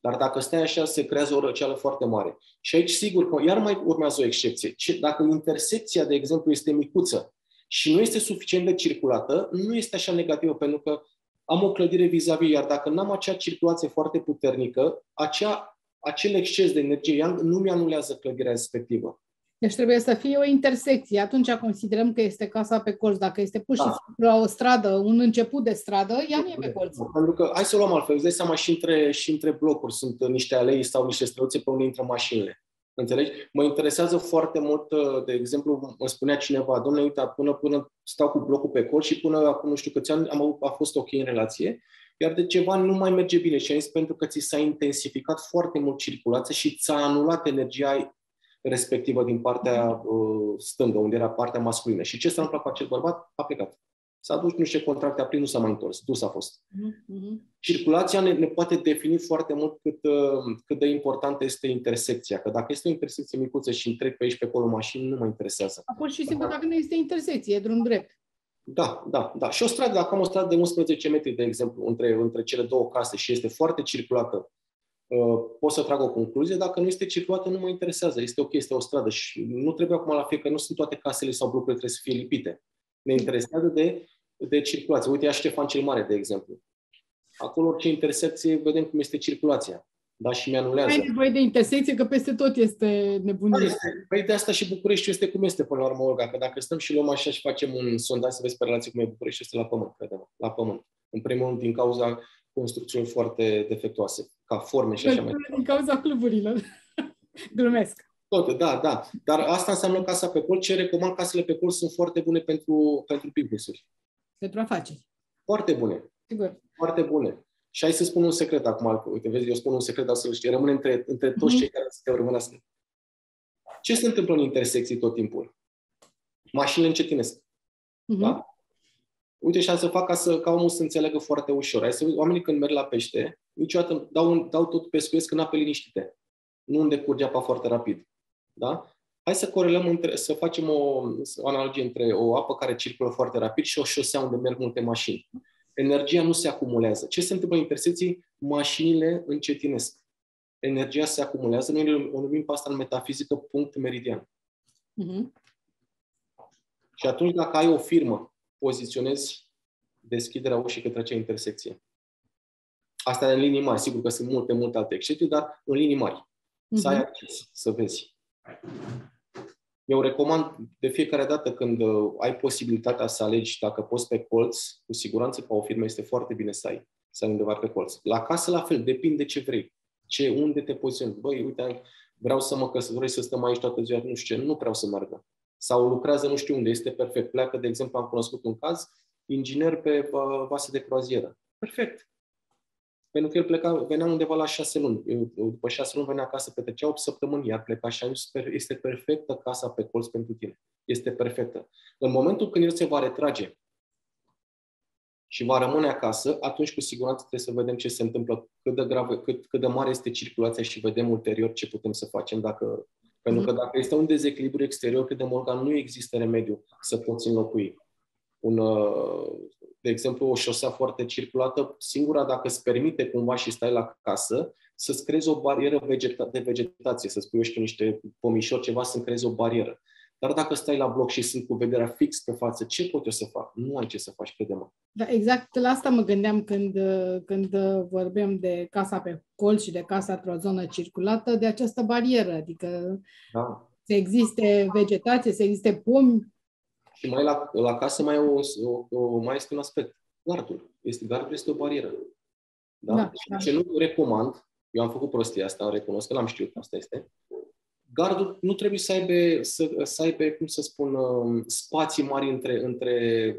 dar dacă stai așa, se creează o răceală foarte mare. Și aici, sigur, că iar mai urmează o excepție. Ce- Dacă intersecția, de exemplu, este micuță și nu este suficient de circulată, nu este așa negativă, pentru că am o clădire vis-a-vis, iar dacă n-am acea circulație foarte puternică, acea, acel exces de energie yang nu mi anulează clădirea respectivă. Deci trebuie să fie o intersecție. Atunci considerăm că este casa pe colț. Dacă este pur și Da. simplu la o stradă, un început de stradă, ea nu e pe colț. Pentru că, hai să o luăm altfel, îți dai seama și între, și între blocuri sunt niște alei sau niște străuțe pe unde intră mașinile. Înțelegi? Mă interesează foarte mult, uh, de exemplu, mă spunea cineva, domnule, uite, până, până stau cu blocul pe colț și până acum nu știu câți ani am, avut- a fost ok în relație, iar de ceva ani nu mai merge bine și am zis pentru că ți s-a intensificat foarte mult circulația și ți-a anulat energia respectivă din partea uh, stângă, unde era partea masculină. Și ce s-a întâmplat cu acel bărbat? A plecat. S-a dus, nu știu ce contracte a prins, nu s-a mai întors. Dus a fost Mhm, mhm. circulația ne, ne poate defini foarte mult cât, uh, cât de importantă este intersecția. Că dacă este o intersecție micuță și îmi trec pe aici pe acolo mașini, nu mă interesează. Pur și simplu, dacă nu este intersecție, e drum drept. Da, da, da. Și o stradă, dacă am o stradă de 11 metri, de exemplu, între, între cele două case și este foarte circulată, uh, pot să trag o concluzie. Dacă nu este circulată, nu mă interesează. Este ok, este o stradă și nu trebuie acum la fiecare, nu sunt toate casele sau blocurile trebuie să fie lipite. Ne interesează de, de circulație. Uite, ia Ștefan cel Mare, de exemplu. Acolo, orice intersecție, vedem cum este circulația. Da, și mi-anulează. Ai nevoie de intersecție, că peste tot este Da, nebunie. este. Păi de asta și București este cum este până la urmă, Olga, că dacă stăm și luăm așa și facem un sondaj să vezi pe relație cum e București, este la pământ, credem, la pământ. În primul rând din cauza construcțiilor foarte defectuoase, ca forme și așa mai departe. Din cauza cluburilor. Glumesc. Tot, da, da. Dar asta înseamnă casa pe colț. Ce recomand casele pe colț sunt foarte bune pentru, pentru business-uri. Pentru afaceri. Foarte bune. Sigur. Foarte bune. Și hai să spun un secret acum. Uite, vezi, eu spun un secret, dar să-l știi. Rămâne între, între toți Mhm. cei care să te urmărească. Ce se întâmplă în intersecții tot timpul? Mașinile încetinesc. Mhm. Da? Uite, și am să fac ca, să, ca omul să înțeleagă foarte ușor. Hai să vezi, oamenii când merg la pește, niciodată dau, un- dau tot pescuiesc în ape liniștite. Nu unde curge apa foarte rapid. Da? Hai să corelăm, între, să facem o, o analogie între o apă care circulă foarte rapid și o șosea unde merg multe mașini. Energia nu se acumulează. Ce se întâmplă în intersecții? Mașinile încetinesc. Energia se acumulează. Noi o numim pe asta în metafizică punct meridian. Mhm. Și atunci, dacă ai o firmă, poziționezi deschiderea ușii către acea intersecție. Asta în linii mari. Sigur că sunt multe, multe alte excepții, dar în linii mari. Să ai Mhm. acces, să vezi. Eu recomand de fiecare dată când uh, ai posibilitatea să alegi dacă poți pe colț, cu siguranță ca o firmă este foarte bine să ai, să ai undeva pe colț. La casă la fel, depinde ce vrei. Ce, unde te poziționezi. Băi, uite, vreau să mă căsătoresc, să stăm aici toată ziua, nu știu ce, nu vreau să meargă. Sau lucrează nu știu unde, este perfect. Pleacă, de exemplu, am cunoscut un caz, inginer pe uh, vase de croazieră. Perfect. Pentru că el pleca, venea undeva la șase luni. După șase luni venea acasă, petrecea 8 săptămâni, iar pleca și am zis, este perfectă casa pe colț pentru tine. Este perfectă. În momentul când el se va retrage și va rămâne acasă, atunci cu siguranță trebuie să vedem ce se întâmplă, cât de, gravă, cât, cât de mare este circulația și vedem ulterior ce putem să facem. Dacă, pentru că dacă este un dezechilibru exterior, cât de mult nu există remediu să poți înlocui un, uh, de exemplu, o șosea foarte circulată, singura dacă îți permite cumva și stai la casă, să-ți creezi o barieră vegeta- de vegetație, să-ți pui, știu, niște pomișori, ceva, să-mi creezi o barieră. Dar dacă stai la bloc și sunt cu vederea fix pe față, ce pot eu să fac? Nu ai ce să faci, crede-mă. Da, exact la asta mă gândeam când, când vorbim de casa pe colț și de casa într-o zonă circulată, de această barieră, adică da. să existe vegetație, să existe pomi și mai la, la casă mai, o, o, o, mai este un aspect. Gardul. Este, gardul este o barieră. Da? da, da. Ce nu recomand, eu am făcut prostia asta, recunosc că l-am știut, asta este, gardul nu trebuie să aibă, să, să aibă cum să spun, um, spații mari între, între,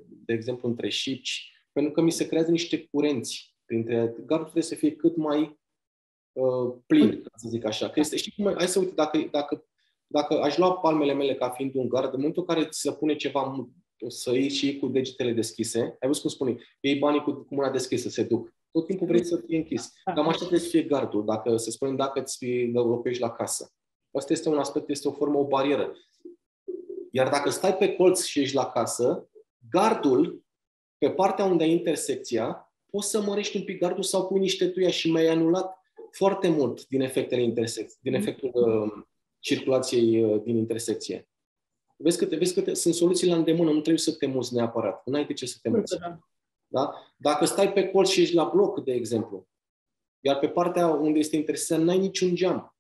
de exemplu, între șici, pentru că mi se creează niște curenți. Printre, gardul trebuie să fie cât mai uh, plin, să zic așa. Că este, știi cum, hai să uite, dacă, dacă dacă aș lua palmele mele ca fiind un gard, în momentul în care ți se pune ceva să iei și cu degetele deschise, ai văzut cum spune, iei banii cu, cu mâna deschisă, se duc. Tot timpul vrei să fie închis. Cam așa trebuie să fie gardul, dacă, să spunem, dacă îți locuiești la casă. Asta este un aspect, este o formă, o barieră. Iar dacă stai pe colț și ești la casă, gardul, pe partea unde ai intersecția, poți să mărești un pic gardul sau pui niște tuia și mi-ai anulat foarte mult din efectele intersecției, din mm. efectul uh, circulației uh, din intersecție. Vezi că, te, vezi că te, sunt soluții la îndemână, nu trebuie să te muți neapărat. Nu ai de ce să te muți. Da? Dacă stai pe colț și ești la bloc, de exemplu, iar pe partea unde este interesant, n-ai niciun geam.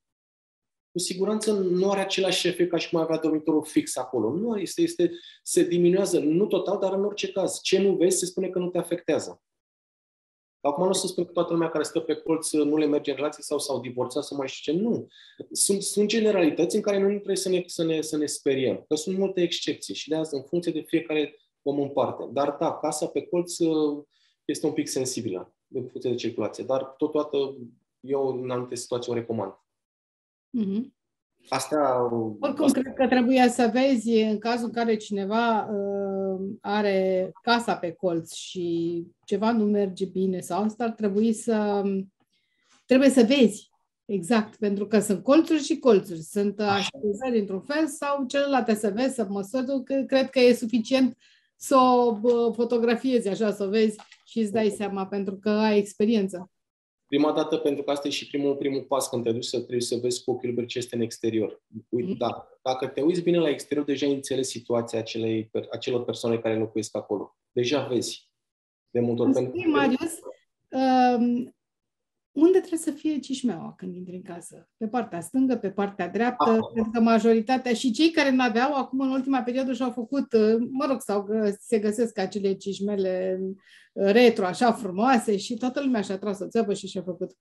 Cu siguranță nu are același efect ca și cum avea dormitorul fix acolo. Nu, este, este, se diminuează, nu total, dar în orice caz. Ce nu vezi, se spune că nu te afectează. Acum nu o să spun că toată lumea care stă pe colț nu le merge în relație sau s-au divorțat sau mai știu ce. Nu. Sunt, sunt generalități în care noi nu trebuie să ne, să, ne, să ne speriem. Că sunt multe excepții și de asta, în funcție de fiecare om în parte. Dar da, casa pe colț uh, este un pic sensibilă în funcție de circulație. Dar totodată eu în anumite situații o recomand. Mm-hmm. Asta, Oricum, asta... cred că trebuie să vezi în cazul în care cineva uh, are casa pe colț și ceva nu merge bine sau asta, ar trebui să trebuie să vezi Exact, pentru că sunt colțuri și colțuri. Sunt așezări într-un fel sau celălalt să vezi, să măsori. Că cred că e suficient să o fotografiezi așa, să o vezi și îți dai seama, pentru că ai experiență. Prima dată, pentru că asta e și primul, primul pas când te duci să trebuie să vezi cu ochiul liber ce este în exterior. Uite, mm-hmm. da, dacă te uiți bine la exterior, deja înțelegi situația acelei, acelor persoane care locuiesc acolo. Deja vezi. De multe ori. Pentru... Marius, um, unde trebuie să fie cișmeaua când intri în casă? Pe partea stângă, pe partea dreaptă? Ah. Pentru că majoritatea și cei care n-aveau, acum în ultima perioadă și-au făcut, uh, mă rog, sau se găsesc acele cișmele uh, retro, așa frumoase și toată lumea și-a tras o țeapă și și-a făcut.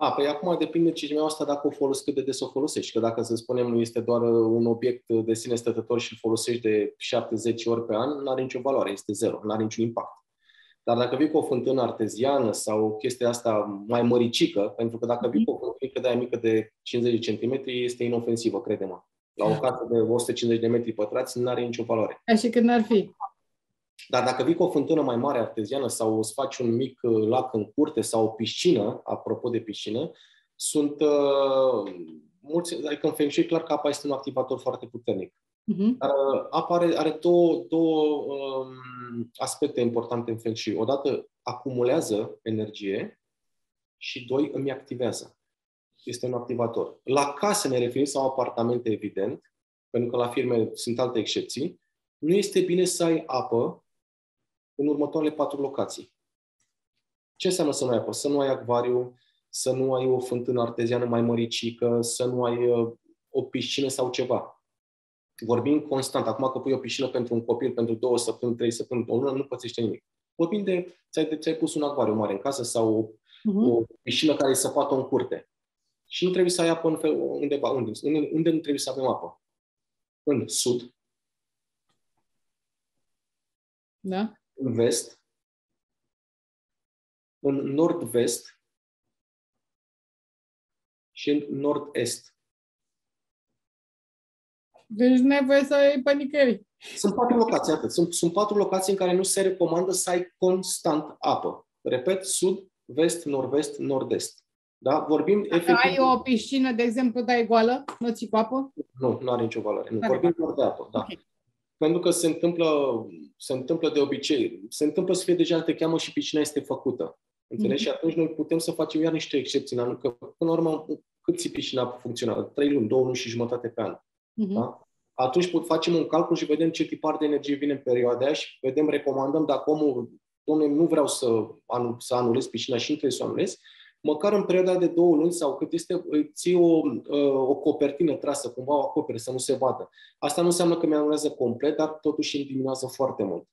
A, păi acum depinde cișmeaua asta dacă o folosești, cât de des o folosești. Că dacă, să spunem, nu este doar uh, un obiect de sine stătător și îl folosești de 7-10 ori pe an, nu are nicio valoare, este zero, nu are niciun impact. Dar dacă vii cu o fântână arteziană sau o chestie asta mai măricică, pentru că dacă vii cu o fântână mică de mică de 50 cm, este inofensivă, crede-mă. La o casă de 150 de metri pătrați nu are nicio valoare. Ca și când ar fi. Dar dacă vii cu o fântână mai mare arteziană sau îți faci un mic uh, lac în curte sau o piscină, apropo de piscină, sunt uh, mulți, adică în Feng Shui clar că apa este un activator foarte puternic. Uh-huh. Uh, apa are, are două, două um, aspecte importante în Feng Shui. Odată acumulează energie și doi îmi activează. Este un activator. La case ne referim sau apartamente, evident, pentru că la firme sunt alte excepții. Nu este bine să ai apă în următoarele patru locații. Ce înseamnă să nu ai apă? Să nu ai acvariu, să nu ai o fântână arteziană mai măricică, să nu ai uh, o piscină sau ceva vorbim constant. Acum că pui o piscină pentru un copil, pentru două săptămâni, trei săptămâni, o lună, nu pățește nimic. Vorbim de, ți-ai, ți-ai pus un acvariu mare în casă sau uh-huh. o piscină care e săpată în curte. Și nu trebuie să ai apă în fel, undeva. Unde, unde, unde nu trebuie să avem apă? În sud. Da. În vest. În nord-vest. Și în nord-est. Deci nu ai voie să ai pe nicăieri. Sunt patru locații, atât. Sunt, sunt patru locații în care nu se recomandă să ai constant apă. Repet, sud, vest, nord-vest, nord-est. Da? Vorbim Dacă efectiv... ai o piscină, de exemplu, dai goală, nu ți cu apă? Nu, nu are nicio valoare. Nu, vorbim doar de apă, da. Okay. Pentru că se întâmplă, se întâmplă de obicei, se întâmplă să fie deja, te cheamă și piscina este făcută. Înțelegi? Mm-hmm. Și atunci noi putem să facem iar niște excepții, că până la urmă, cât ți piscina funcționează? Trei luni, două luni și jumătate pe an. Mm-hmm. Da? Atunci pot, facem un calcul și vedem ce tipar de energie vine în perioada aia și vedem, recomandăm dacă omul, domnule, nu vreau să, anu, să anulez piscina și nu trebuie să o anulez, măcar în perioada de două luni sau cât este, îi ții o, o copertină trasă, cumva o acopere, să nu se vadă. Asta nu înseamnă că mi-anulează complet, dar totuși îmi diminuează foarte mult.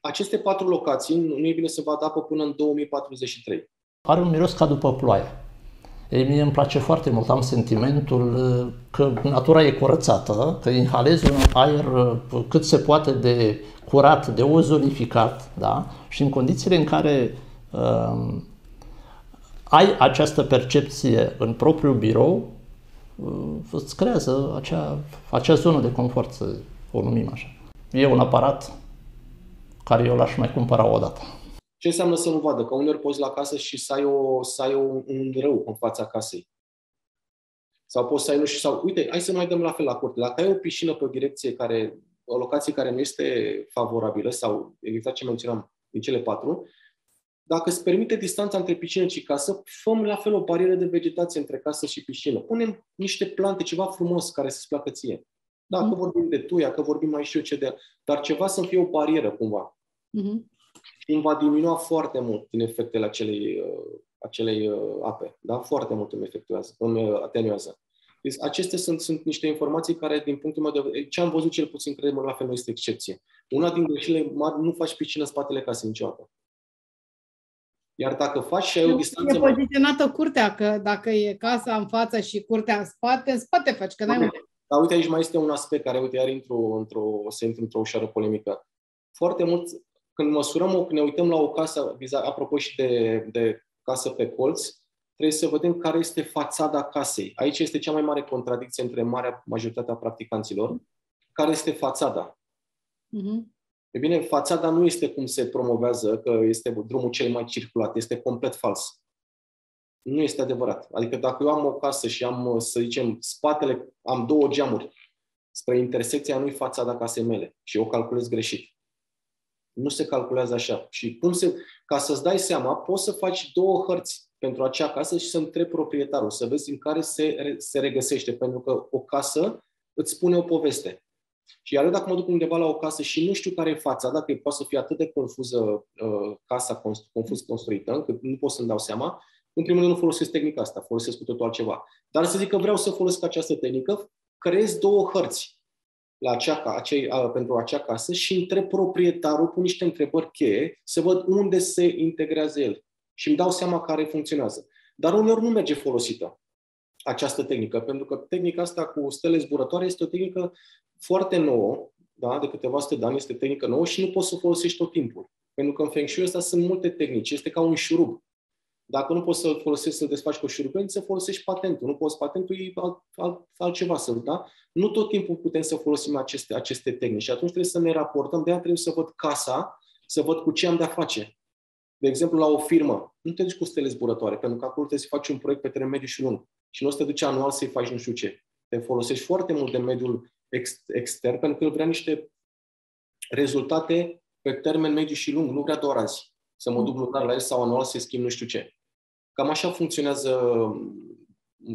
Aceste patru locații nu e bine să vadă apă până în 2043. Are un miros ca după ploaie. Ei, mie îmi place foarte mult, am sentimentul uh, că natura e curățată, că inhalezi un aer uh, cât se poate de curat, de ozonificat, da? și în condițiile în care uh, ai această percepție în propriul birou, uh, îți creează acea, acea zonă de confort, să o numim așa. E un aparat care eu l-aș mai cumpăra o dată. Ce înseamnă să nu vadă? Că uneori poți la casă și să ai, o, să ai o, un rău în fața casei. Sau poți să ai, nu știu, sau, uite, hai să mai dăm la fel la curte. Dacă ai o piscină pe o direcție care, o locație care nu este favorabilă, sau exact ce menționam din cele patru, dacă îți permite distanța între piscină și casă, fă la fel o barieră de vegetație între casă și piscină. Punem niște plante, ceva frumos care să-ți placă ție. Dacă mm. vorbim de tuia, că vorbim mai știu ce de... Dar ceva să fie o barieră cumva. Mm-hmm. Și va diminua foarte mult din efectele acelei, uh, acelei uh, ape. Da? Foarte mult îmi efectuează, îmi uh, atenuează. Deci acestea sunt, sunt niște informații care, din punctul meu de vedere, ce am văzut cel puțin, cred la fel nu este excepție. Una din greșelile mari, nu faci piscină în spatele casei niciodată. Iar dacă faci și ai o distanță... E poziționată curtea, că dacă e casa în față și curtea în spate, în spate faci, că n-ai unde. Dar uite, aici mai este un aspect care, uite, iar intru într-o, o să intru într-o ușoară polemică. Foarte mult, când măsurăm, o, când ne uităm la o casă, apropo și de, de casă pe colț, trebuie să vedem care este fațada casei. Aici este cea mai mare contradicție între marea majoritatea practicanților. Care este fațada? Uh-huh. E bine, fațada nu este cum se promovează, că este drumul cel mai circulat. Este complet fals. Nu este adevărat. Adică dacă eu am o casă și am, să zicem, spatele, am două geamuri spre intersecția nu-i fațada casei mele și eu calculez greșit. Nu se calculează așa. Și cum se, ca să-ți dai seama, poți să faci două hărți pentru acea casă și să întrebi proprietarul, să vezi în care se, se regăsește. Pentru că o casă îți spune o poveste. Și iar eu dacă mă duc undeva la o casă și nu știu care e fața, dacă poate să fie atât de confuză uh, casa constru- confuz construită, încât nu pot să-mi dau seama, în primul rând nu folosesc tehnica asta, folosesc cu totul altceva. Dar să zic că vreau să folosesc această tehnică, creez două hărți la acea, acei, a, pentru acea casă și întreb proprietarul, pun niște întrebări cheie, să văd unde se integrează el. Și îmi dau seama care funcționează. Dar uneori nu merge folosită această tehnică, pentru că tehnica asta cu stele zburătoare este o tehnică foarte nouă, da, de câteva sute de ani, este tehnică nouă și nu poți să o folosești tot timpul. Pentru că în Feng Shui ăsta sunt multe tehnici, este ca un șurub. Dacă nu poți să-l folosești să-l desfaci cu o șurubeniță, folosești patentul. Nu poți patentul, e alt, alt, altceva să da? Nu tot timpul putem să folosim aceste, aceste tehnici. Și atunci trebuie să ne raportăm, de aia trebuie să văd casa, să văd cu ce am de-a face. De exemplu, la o firmă, nu te duci cu stele zburătoare, pentru că acolo trebuie să faci un proiect pe termen mediu și lung. Și nu o să te duci anual să-i faci nu știu ce. Te folosești foarte mult de mediul ex- extern pentru că el vrea niște rezultate pe termen mediu și lung, nu vrea doar azi. Să mă duc lunar la el sau anual să schimb nu știu ce. Cam așa funcționează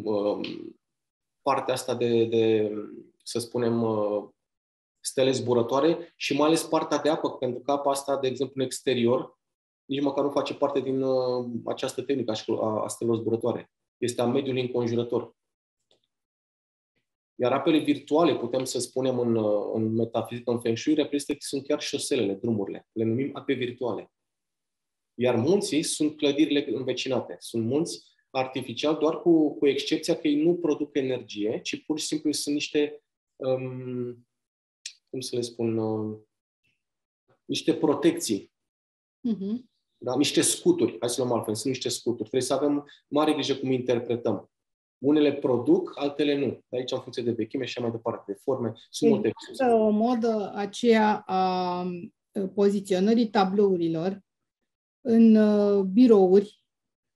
um, partea asta de, de să spunem, uh, stele zburătoare și mai ales partea de apă, pentru că apa asta, de exemplu, în exterior, nici măcar nu face parte din uh, această tehnică a, a stelelor zburătoare. Este a mediului înconjurător. Iar apele virtuale, putem să spunem în, în metafizică, în Feng Shui, reprezintă sunt chiar șoselele, drumurile. Le numim ape virtuale. Iar munții sunt clădirile învecinate. Sunt munți artificial, doar cu, cu excepția că ei nu produc energie, ci pur și simplu sunt niște, um, cum să le spun, uh, niște protecții. Uh-huh. Da? Niște scuturi, hai să luăm altfel, sunt niște scuturi. Trebuie să avem mare grijă cum interpretăm. Unele produc, altele nu. De aici, în funcție de vechime și mai departe, de forme, sunt multe Există o modă aceea a poziționării tablourilor în uh, birouri,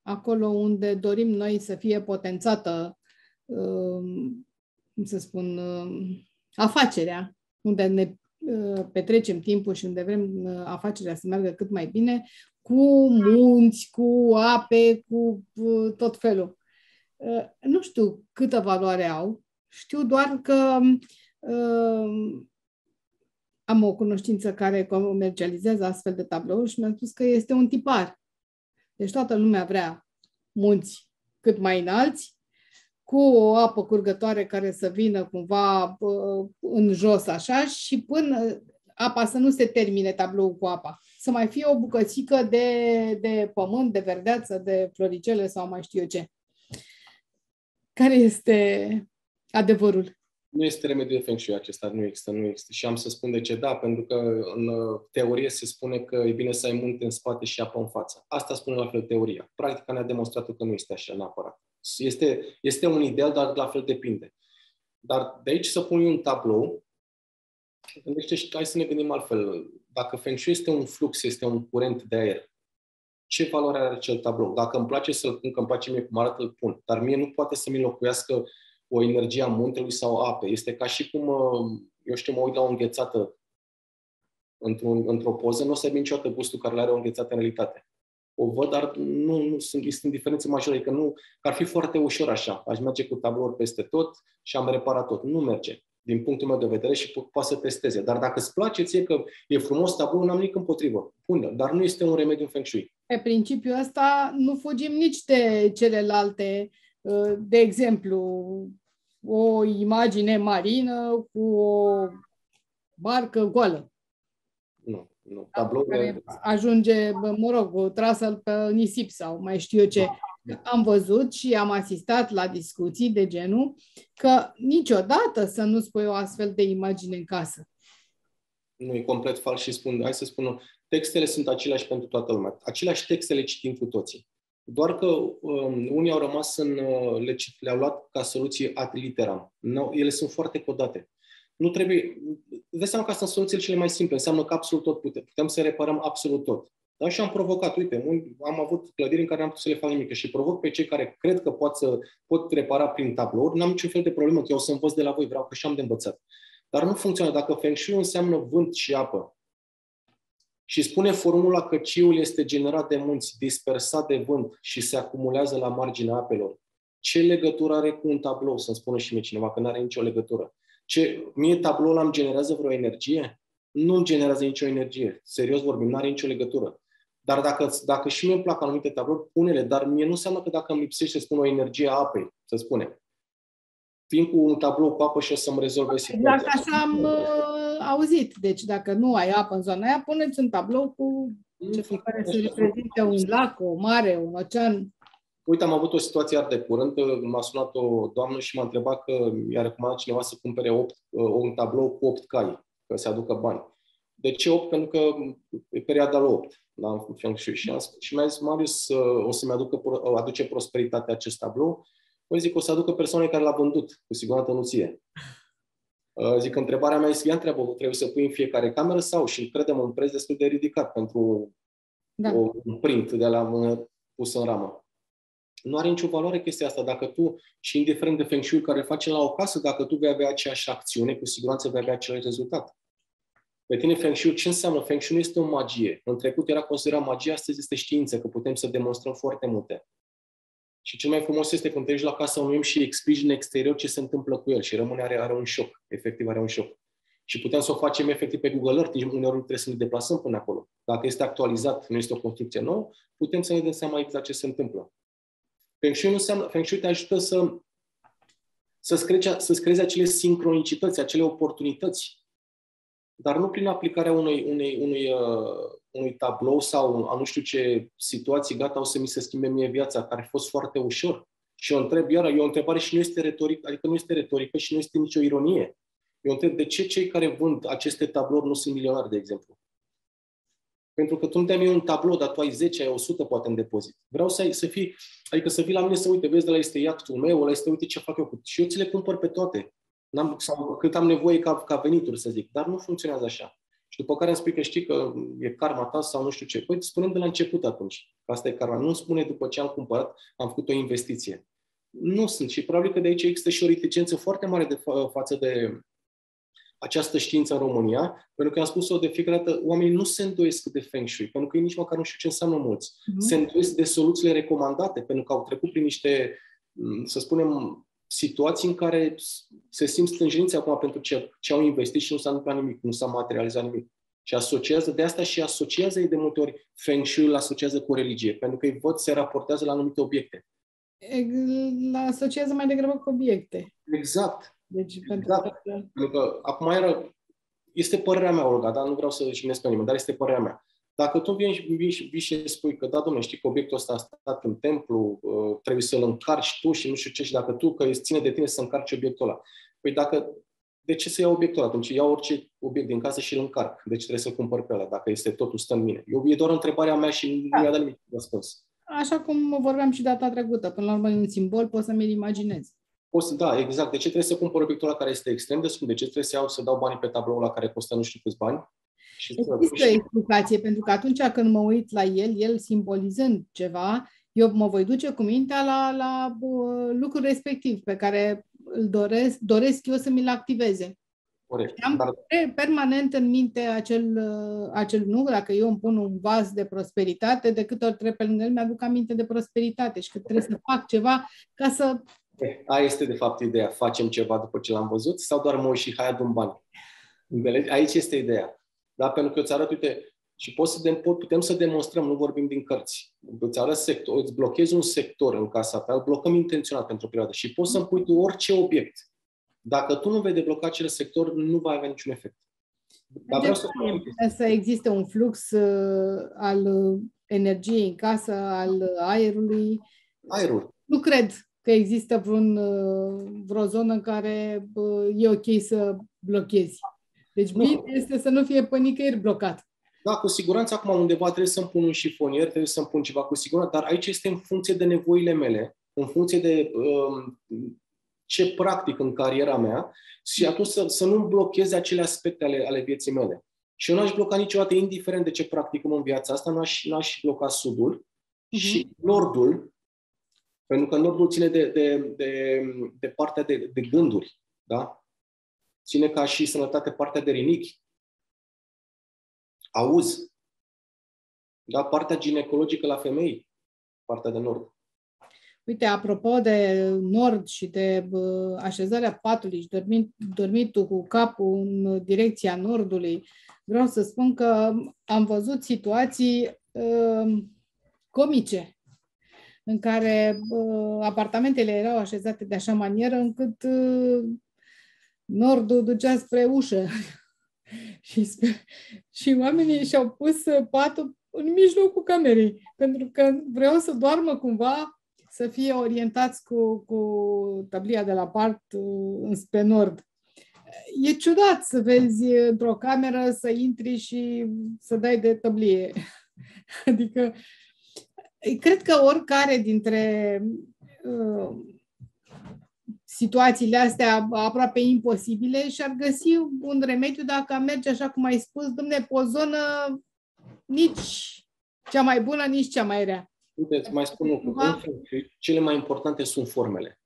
acolo unde dorim noi să fie potențată, um, cum să spun, um, afacerea, unde ne uh, petrecem timpul și unde vrem uh, afacerea să meargă cât mai bine, cu munți, cu ape, cu tot felul. Nu știu câtă valoare au, știu doar că am o cunoștință care comercializează astfel de tablouri și mi-a spus că este un tipar. Deci toată lumea vrea munți cât mai înalți, cu o apă curgătoare care să vină cumva în jos așa și până apa să nu se termine tabloul cu apa. Să mai fie o bucățică de, de pământ, de verdeață, de floricele sau mai știu eu ce. Care este adevărul? Nu este remediu de Feng Shui acesta, nu există, nu există. Și am să spun de ce da, pentru că în uh, teorie se spune că e bine să ai munte în spate și apă în față. Asta spune la fel teoria. Practica ne-a demonstrat că nu este așa neapărat. Este, este un ideal, dar la fel depinde. Dar de aici să pun un tablou, gândește și hai să ne gândim altfel. Dacă Feng Shui este un flux, este un curent de aer, ce valoare are acel tablou? Dacă îmi place să-l pun, că îmi place mie cum arată, îl pun. Dar mie nu poate să-mi locuiască o energie a muntelui sau ape. Este ca și cum, uh, eu știu, mă uit la o înghețată într-o, într-o poză, nu o să aibă niciodată gustul care le are o înghețată în realitate. O văd, dar nu, nu sunt, sunt diferențe majore, adică nu, că ar fi foarte ușor așa. Aș merge cu tablouri peste tot și am reparat tot. Nu merge din punctul meu de vedere și po- poate să testeze. Dar dacă îți place ție că e frumos tablou, n-am nimic împotrivă. Pune, dar nu este un remediu în Feng Shui. Pe principiul ăsta nu fugim nici de celelalte Uh, de exemplu, o imagine marină cu o barcă goală. Nu, nu. Tablou care ajunge, mă rog, trasă pe nisip sau mai știu eu ce. Am văzut și am asistat la discuții de genul că niciodată să nu spui o astfel de imagine în casă. Nu, e complet fals și spun, hai să spun, textele sunt aceleași pentru toată lumea. Aceleași texte le citim cu toții. Doar că um, unii au rămas în, uh, le, le-au luat ca soluție ad literam. No, ele sunt foarte codate. Nu trebuie, vezi seama că asta sunt soluțiile cele mai simple, înseamnă că absolut tot putem, putem să reparăm absolut tot. Da? Și am provocat, uite, am avut clădiri în care am putut să le fac nimic și provoc pe cei care cred că pot să pot repara prin tablouri, n-am niciun fel de problemă, că eu o să învăț de la voi, vreau că și am de învățat. Dar nu funcționează. Dacă Feng Shui înseamnă vânt și apă, și spune formula că ciul este generat de munți, dispersat de vânt și se acumulează la marginea apelor. Ce legătură are cu un tablou, să-mi spună și mie cineva, că nu are nicio legătură. Ce, mie tabloul îmi generează vreo energie? Nu îmi generează nicio energie. Serios vorbim, nu are nicio legătură. Dar dacă, dacă și mie îmi plac anumite tablouri, pune-le. Dar mie nu înseamnă că dacă îmi lipsește, să spun, o energie a apei, să spunem. Vin cu un tablou cu apă și o să-mi rezolve situația. Exact așa am uh, auzit. Deci dacă nu ai apă în zona aia, puneți un tablou cu ceva care să reprezinte un lac, o mare, un ocean. Uite, am avut o situație iar de curând. M-a sunat o doamnă și m-a întrebat că i-a recomandat cineva să cumpere 8, uh, un tablou cu 8 cai, că se aducă bani. De ce 8? Pentru că e perioada la 8 la Feng Shui. Și, am, și mi-a zis, Marius, uh, o să-mi aducă, aduce prosperitate acest tablou Păi zic, o să aducă persoane care l-a vândut, cu siguranță nu ție. Uh, zic, întrebarea mea este, ia întreabă, trebuie să pui în fiecare cameră sau? Și credem un preț destul de ridicat pentru da. un print de la mână pus în ramă. Nu are nicio valoare chestia asta. Dacă tu, și indiferent de Feng Shui care face la o casă, dacă tu vei avea aceeași acțiune, cu siguranță vei avea același rezultat. Pe tine Feng Shui, ce înseamnă? Feng Shui nu este o magie. În trecut era considerat magie, astăzi este știință, că putem să demonstrăm foarte multe. Și cel mai frumos este când te duci la casa unui om și explici în exterior ce se întâmplă cu el și rămâne, are, are un șoc, efectiv are un șoc. Și putem să o facem efectiv pe Google Earth, nici uneori nu trebuie să ne deplasăm până acolo. Dacă este actualizat, nu este o construcție nouă, putem să ne dăm seama exact ce se întâmplă. Feng Shui, nu înseamnă, Feng Shui te ajută să, să-ți, creezi, să creezi acele sincronicități, acele oportunități. Dar nu prin aplicarea unui, unei, unui, uh, unui tablou sau a nu știu ce situații, gata, o să mi se schimbe mie viața, care a fost foarte ușor. Și eu întreb, iară, e o întrebare și nu este retorică, adică nu este retorică și nu este nicio ironie. Eu întreb, de ce cei care vând aceste tablouri nu sunt milionari, de exemplu? Pentru că tu îmi dai mie un tablou, dar tu ai 10, ai 100 poate în depozit. Vreau să, ai, să fii, adică să vii la mine să uite, vezi, de la este iactul meu, la este uite ce fac eu. Și eu ți le cumpăr pe toate. N-am, sau cât am nevoie ca, ca venituri, să zic. Dar nu funcționează așa. Și după care îmi spui că știi că e karma ta sau nu știu ce. Păi spunem de la început atunci. Asta e karma. Nu spune după ce am cumpărat, am făcut o investiție. Nu sunt. Și probabil că de aici există și o reticență foarte mare de fa- față de această știință în România, pentru că am spus-o de fiecare dată, oamenii nu se îndoiesc de Feng Shui, pentru că ei nici măcar nu știu ce înseamnă mulți. Uh-huh. Se îndoiesc de soluțiile recomandate, pentru că au trecut prin niște, să spunem, situații în care se simt stânjeniți acum pentru ce, ce au investit și nu s-a întâmplat nimic, nu s-a materializat nimic. Și asociază, de asta și asociază ei de multe ori Feng Shui-ul asociază cu religie, pentru că îi văd, se raportează la anumite obiecte. La asociază mai degrabă cu obiecte. Exact. Deci, exact. pentru că... Pentru că acum era, este părerea mea, Olga, dar nu vreau să jignesc pe nimeni, dar este părerea mea. Dacă tu vii, vii, vii și spui că, da, domnule, știi că obiectul ăsta a stat în templu, uh, trebuie să-l încarci tu și nu știu ce, și dacă tu, că îți ține de tine să încarci obiectul ăla. Păi dacă, de ce să iau obiectul ăla? Atunci iau orice obiect din casă și îl încarc. Deci trebuie să-l cumpăr pe ăla, dacă este totul stă în mine. Eu, e doar întrebarea mea și nu mi-a dat nimic răspuns. Așa cum vorbeam și data trecută, până la urmă e un simbol, poți să mi-l imaginezi. Poți, da, exact. De ce trebuie să cumpăr obiectul ăla care este extrem de scump? De ce trebuie să iau să dau banii pe tabloul ăla care costă nu știu câți bani? Și Există o explicație, pentru că atunci când mă uit la el, el simbolizând ceva, eu mă voi duce cu mintea la, la uh, lucrul respectiv pe care îl doresc, doresc eu să mi-l activeze. Corect. Am dar... permanent în minte acel, uh, acel număr, dacă eu îmi pun un vas de prosperitate, de câte ori trec pe lângă el, mi-aduc aminte de prosperitate și că trebuie să fac ceva ca să... Aia este de fapt ideea. Facem ceva după ce l-am văzut sau doar mă și hai adun bani? Înțelegi? Aici este ideea. Da? Pentru că îți arăt, uite, și poți să de, putem să demonstrăm, nu vorbim din cărți. Îți arăt sector, îți blochezi un sector în casa ta, îl blocăm intenționat pentru o perioadă și poți să-mi pui tu orice obiect. Dacă tu nu vei debloca acel sector, nu va avea niciun efect. Dar vreau să, să existe un flux uh, al uh, energiei în casă, al aerului. Aerul. Nu cred că există vreun, uh, vreo zonă în care uh, e ok să blochezi. Deci nu. bine este să nu fie pe nicăieri blocat. Da, cu siguranță acum undeva trebuie să-mi pun un șifonier, trebuie să-mi pun ceva cu siguranță, dar aici este în funcție de nevoile mele, în funcție de um, ce practic în cariera mea și atunci să, să nu blocheze acele aspecte ale, ale vieții mele. Și eu n-aș bloca niciodată, indiferent de ce practicăm în viața asta, n-aș, n-aș bloca sudul uh-huh. și nordul, pentru că nordul ține de, de, de, de partea de, de gânduri, da? Ține ca și sănătate partea de rinichi, auz, da? partea ginecologică la femei, partea de nord. Uite, apropo de nord și de uh, așezarea patului și dormit, dormitul cu capul în direcția nordului, vreau să spun că am văzut situații uh, comice în care uh, apartamentele erau așezate de așa manieră încât uh, nordul ducea spre ușă. și, spre, și oamenii și-au pus patul în mijlocul camerei, pentru că vreau să doarmă cumva, să fie orientați cu, cu tablia de la part uh, spre nord. E ciudat să vezi într-o cameră, să intri și să dai de tablie. Adică, cred că oricare dintre uh, situațiile astea aproape imposibile și ar găsi un remediu dacă am merge așa cum ai spus, domne, pe o zonă nici cea mai bună, nici cea mai rea. Uite, mai spun un lucru. Cele mai importante sunt formele.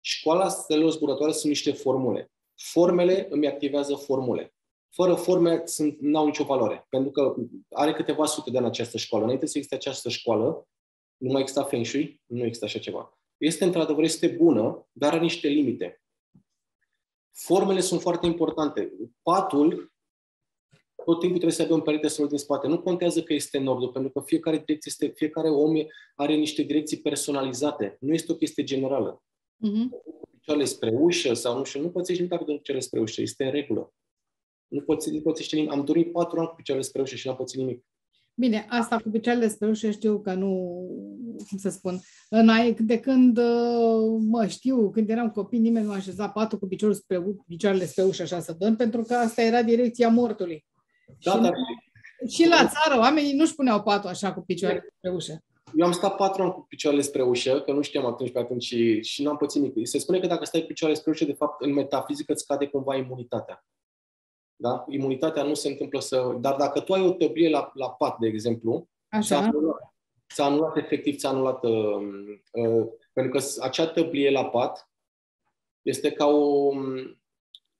Școala stelelor zburătoare sunt niște formule. Formele îmi activează formule. Fără forme sunt, n-au nicio valoare. Pentru că are câteva sute de ani această școală. Înainte să existe această școală, nu mai exista Feng Shui, nu există așa ceva este într-adevăr este bună, dar are niște limite. Formele sunt foarte importante. Patul, tot timpul trebuie să aibă un perete solid din spate. Nu contează că este nordul, pentru că fiecare direcție este, fiecare om are niște direcții personalizate. Nu este o chestie generală. Uh-huh. picioarele spre ușă sau nu știu, nu pățești nimic dacă dormi cu picioarele spre ușă, este în regulă. Nu, poți, nu pățești nimic. Am dormit patru ani cu picioarele spre ușă și n-am pățit nimic. Bine, asta cu picioarele spre ușă știu că nu, cum să spun, în, de când uh, mă știu, când eram copii, nimeni nu așeza patul cu piciorul spre, picioarele spre ușă așa să dorm, pentru că asta era direcția mortului. Da, și, dar și la țară oamenii nu-și puneau patul așa cu picioarele spre ușă. eu am stat patru ani cu picioarele spre ușă, că nu știam atunci pe atunci și, și n-am pățit nimic. Se spune că dacă stai cu picioarele spre ușă, de fapt, în metafizică îți scade cumva imunitatea. Da? Imunitatea nu se întâmplă să... Dar dacă tu ai o tăblie la, la pat, de exemplu, ți-a Așa. anulat, ți-a anulat efectiv, ți-a anulat... Uh, uh, pentru că acea tăblie la pat este ca o,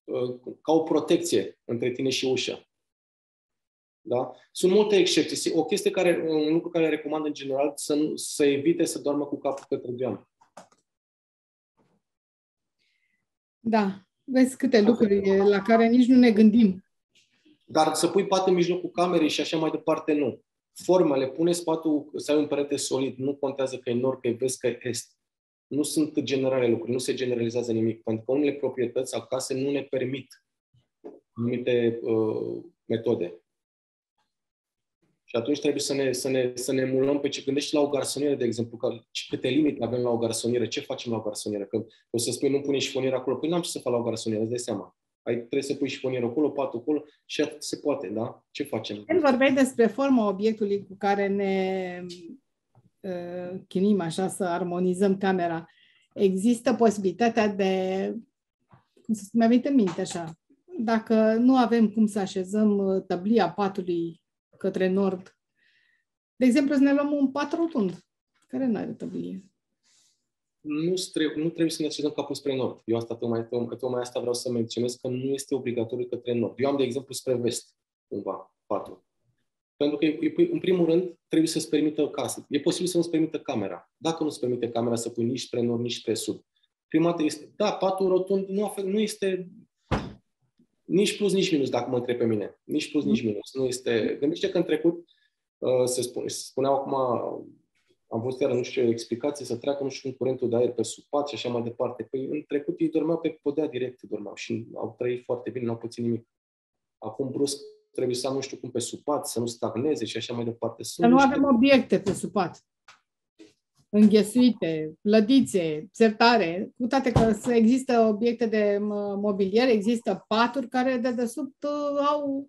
uh, ca o protecție între tine și ușă. Da? Sunt multe excepții. O chestie care, un lucru care recomand în general, să, nu, să evite să doarmă cu capul către geam. Da, vezi câte lucruri la care nici nu ne gândim. Dar să pui pat în mijlocul camerei și așa mai departe, nu. Formele, pune spatul să ai un perete solid, nu contează că e nord, că e vest, că e est. Nu sunt generale lucruri, nu se generalizează nimic, pentru că unele proprietăți acasă nu ne permit anumite uh, metode. Și atunci trebuie să ne, să ne, să ne emulăm pe ce gândești la o garsonieră, de exemplu, că câte limite avem la o garsonieră, ce facem la o garsonieră? Că o să spui, nu pune șifonieră acolo. Păi n-am ce să fac la o garsonieră, îți dai seama. Ai, trebuie să pui șifonieră acolo, patul acolo și atât se poate, da? Ce facem? Când vorbeai despre forma obiectului cu care ne uh, chinim așa să armonizăm camera, există posibilitatea de, cum să spun, mi-a venit în minte așa, dacă nu avem cum să așezăm uh, tăblia patului către nord, de exemplu, să ne luăm un pat rotund, care nu are tăblie. nu, trebuie, nu trebuie să ne așezăm capul spre nord. Eu asta tocmai, tocmai asta vreau să menționez, că nu este obligatoriu către nord. Eu am, de exemplu, spre vest, cumva, patul. Pentru că, în primul rând, trebuie să-ți permită casă. E posibil să nu-ți permită camera. Dacă nu-ți permite camera să pui nici spre nord, nici spre sud. Prima dată este, da, patul rotund nu, afe- nu este nici plus, nici minus, dacă mă întreb pe mine. Nici plus, nici minus. Nu este... Gândește că în trecut uh, se, spune, se spuneau acum am văzut iară, nu știu, o explicație, să treacă, nu știu, un curentul de aer pe sub pat și așa mai departe. Păi în trecut ei dormeau pe podea direct, dormeau și au trăit foarte bine, n-au pățit nimic. Acum brusc trebuie să am nu știu cum pe sub pat, să nu stagneze și așa mai departe. Să nu avem obiecte pe supat. Înghesuite, plădițe, sertare, cu toate că să există obiecte de mobilier, există paturi care de desubt uh, au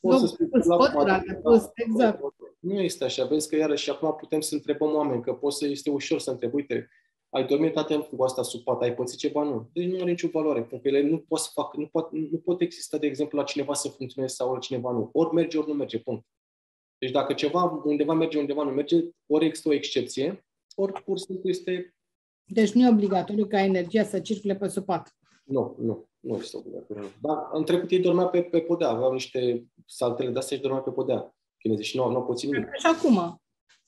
Poți să spui pus, la pătura pat, de da, pus, exact. Nu este așa. Vezi că iarăși acum putem să întrebăm oameni, că poți să este ușor să întrebi, uite, ai dormit atât cu asta sub pat, ai pățit ceva? Nu. Deci nu are nicio valoare, pentru că ele nu pot să fac, nu pot, nu pot exista, de exemplu, la cineva să funcționeze sau la cineva nu. Ori merge, ori nu merge, punct. Deci dacă ceva undeva merge, undeva nu merge, ori există o excepție, ori pur și simplu este... Deci nu e obligatoriu ca energia să circule pe supat. Nu, nu, nu este obligatoriu. Dar în trecut ei dormeau pe, pe podea, aveau niște saltele de-astea și dormeau pe podea. Chinezii și nu, nu au pățit nimic. Și acum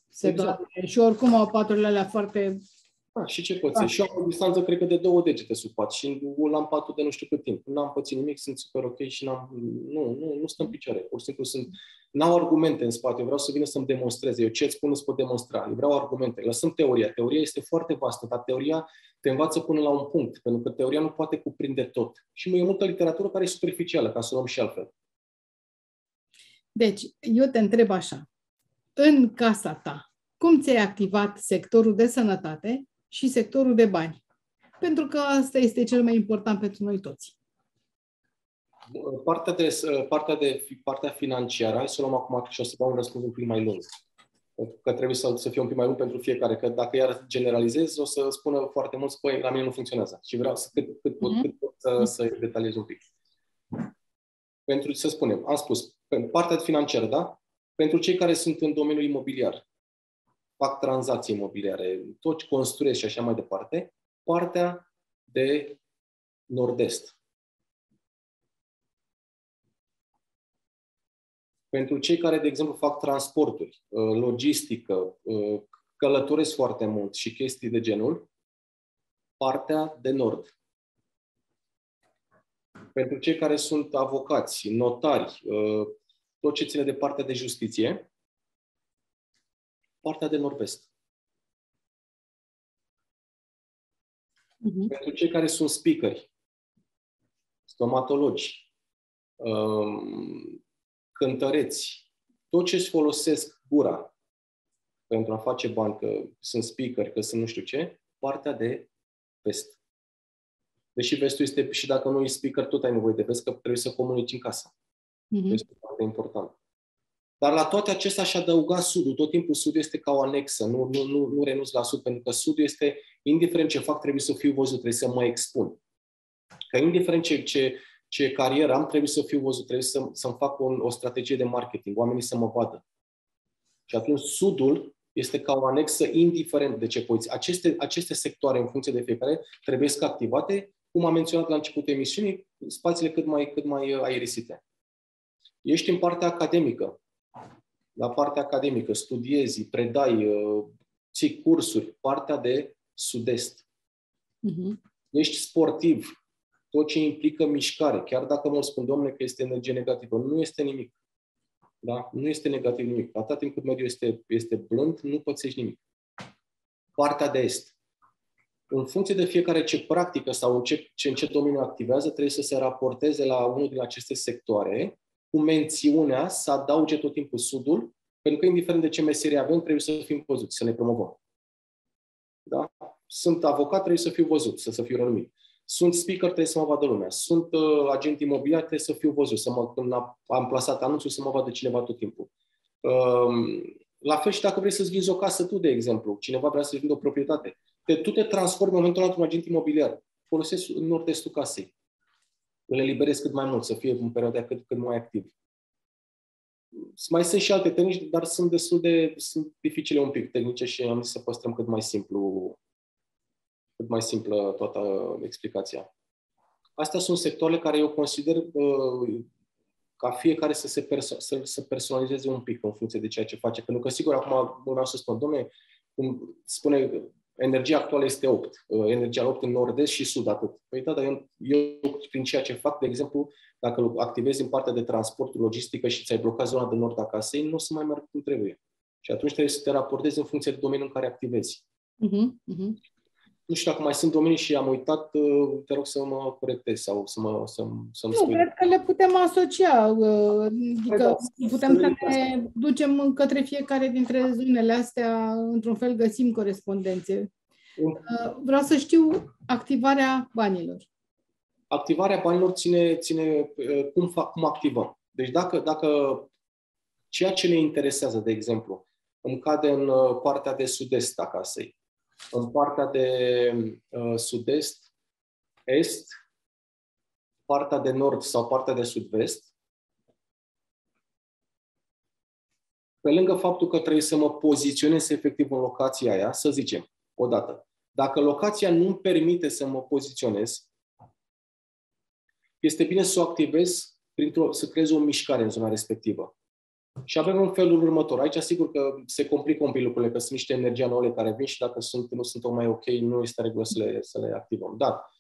se Exact. doarme. Și oricum au paturile alea foarte... Da, și ce pățesc? Și eu am o distanță, cred că, de două degete sub pat și l-am patul de nu știu cât timp. N-am pățit nimic, sunt super ok și n-am... Nu, nu, nu stăm în picioare. Pur și simplu sunt... N-au argumente în spate. Eu vreau să vină să-mi demonstreze. Eu ce îți spun îți pot demonstra. Eu vreau argumente. Lăsăm teoria. Teoria este foarte vastă, dar teoria te învață până la un punct, pentru că teoria nu poate cuprinde tot. Și e multă literatură care e superficială, ca să o luăm și altfel. Deci, eu te întreb așa. În casa ta, cum ți-ai activat sectorul de sănătate și sectorul de bani? Pentru că asta este cel mai important pentru noi toți. Partea, de, partea, de, partea financiară, hai să o luăm acum și o să dau un răspuns un pic mai lung. Că trebuie să, să fie un pic mai lung pentru fiecare. Că dacă iar generalizez, o să spună foarte mulți, păi, la mine nu funcționează. Și vreau să, cât, cât, pot, cât pot să, să detaliez un pic. Pentru, să spunem, am spus, partea financiară, da? Pentru cei care sunt în domeniul imobiliar, fac tranzacții imobiliare, tot construiesc și așa mai departe, partea de nord-est. Pentru cei care, de exemplu, fac transporturi, logistică, călătoresc foarte mult și chestii de genul, partea de nord. Pentru cei care sunt avocați, notari, tot ce ține de partea de justiție, partea de nord-vest. Uh-huh. Pentru cei care sunt speakeri, stomatologi, um, cântăreți, tot ce îți folosesc gura pentru a face bani, că sunt speaker, că sunt nu știu ce, partea de vest. Deși vestul este, și dacă nu ești speaker, tot ai nevoie de vest, că trebuie să comunici în casă. Uh-huh. Este foarte important. Dar la toate acestea aș adăuga Sudul. Tot timpul Sudul este ca o anexă. Nu, nu, nu, nu renunț la Sud, pentru că Sudul este, indiferent ce fac, trebuie să fiu văzut, trebuie să mă expun. Că indiferent ce, ce, ce carieră am, trebuie să fiu văzut, trebuie să, să-mi fac un, o strategie de marketing, oamenii să mă vadă. Și atunci Sudul este ca o anexă indiferent de ce poziție. Aceste, aceste sectoare, în funcție de fiecare, trebuie să activate, cum am menționat la începutul emisiunii, spațiile cât mai, cât mai aerisite. Ești în partea academică la partea academică, studiezi, predai, uh, ții cursuri, partea de sud-est. Uh-huh. Ești sportiv, tot ce implică mișcare, chiar dacă mă spun, domnule, că este energie negativă, nu este nimic. Da? Nu este negativ nimic. Atât timp cât mediul este, este blând, nu pățești nimic. Partea de est. În funcție de fiecare ce practică sau în ce, ce, în ce domeniu activează, trebuie să se raporteze la unul din aceste sectoare cu mențiunea să adauge tot timpul Sudul, pentru că indiferent de ce meserie avem, trebuie să fim văzuți, să ne promovăm. Da? Sunt avocat, trebuie să fiu văzut, să, să fiu renumit. Sunt speaker, trebuie să mă vadă lumea. Sunt uh, agent imobiliar, trebuie să fiu văzut. Să mă, când am plasat anunțul, să mă vadă cineva tot timpul. Uh, la fel și dacă vrei să-ți vinzi o casă tu, de exemplu, cineva vrea să-ți vindă o proprietate. Te, tu te transformi în momentul într-un agent imobiliar. Folosești nord-estul casei îl eliberez cât mai mult, să fie în perioada cât, cât mai activ. Mai sunt și alte tehnici, dar sunt destul de sunt dificile un pic tehnice și am zis să păstrăm cât mai simplu cât mai simplă toată explicația. Astea sunt sectoarele care eu consider uh, ca fiecare să se perso- să, să personalizeze un pic în funcție de ceea ce face. Pentru că, sigur, acum vreau să spun, domnule, cum spune energia actuală este 8, uh, energia 8 în nord-est și sud atât. Păi da, dar eu, eu, prin ceea ce fac, de exemplu, dacă activezi în partea de transport, logistică și ți-ai blocat zona de nord a casei, nu o să mai merg cum trebuie. Și atunci trebuie să te raportezi în funcție de domeniul în care activezi. Uh-huh, uh-huh. Nu știu dacă mai sunt domenii și am uitat, uh, te rog să mă corectezi sau să mă, să, să-mi spui. Nu, cred că le putem asocia. Uh, adică da, putem să ne ducem către fiecare dintre zonele astea, într-un fel găsim corespondențe. Uh, vreau să știu activarea banilor. Activarea banilor ține, ține cum, fac, cum activăm. Deci dacă, dacă ceea ce ne interesează, de exemplu, îmi cade în partea de sud-est a casei, în partea de uh, sud-est, est, partea de nord sau partea de sud-vest, pe lângă faptul că trebuie să mă poziționez efectiv în locația aia, să zicem, odată, dacă locația nu îmi permite să mă poziționez, este bine să o activez printr-o, să creez o mișcare în zona respectivă. Și avem în felul următor. Aici, sigur că se complică un pic lucrurile, că sunt niște energie anuale care vin și dacă sunt, nu sunt mai ok, nu este regulă să le, să le activăm. Dar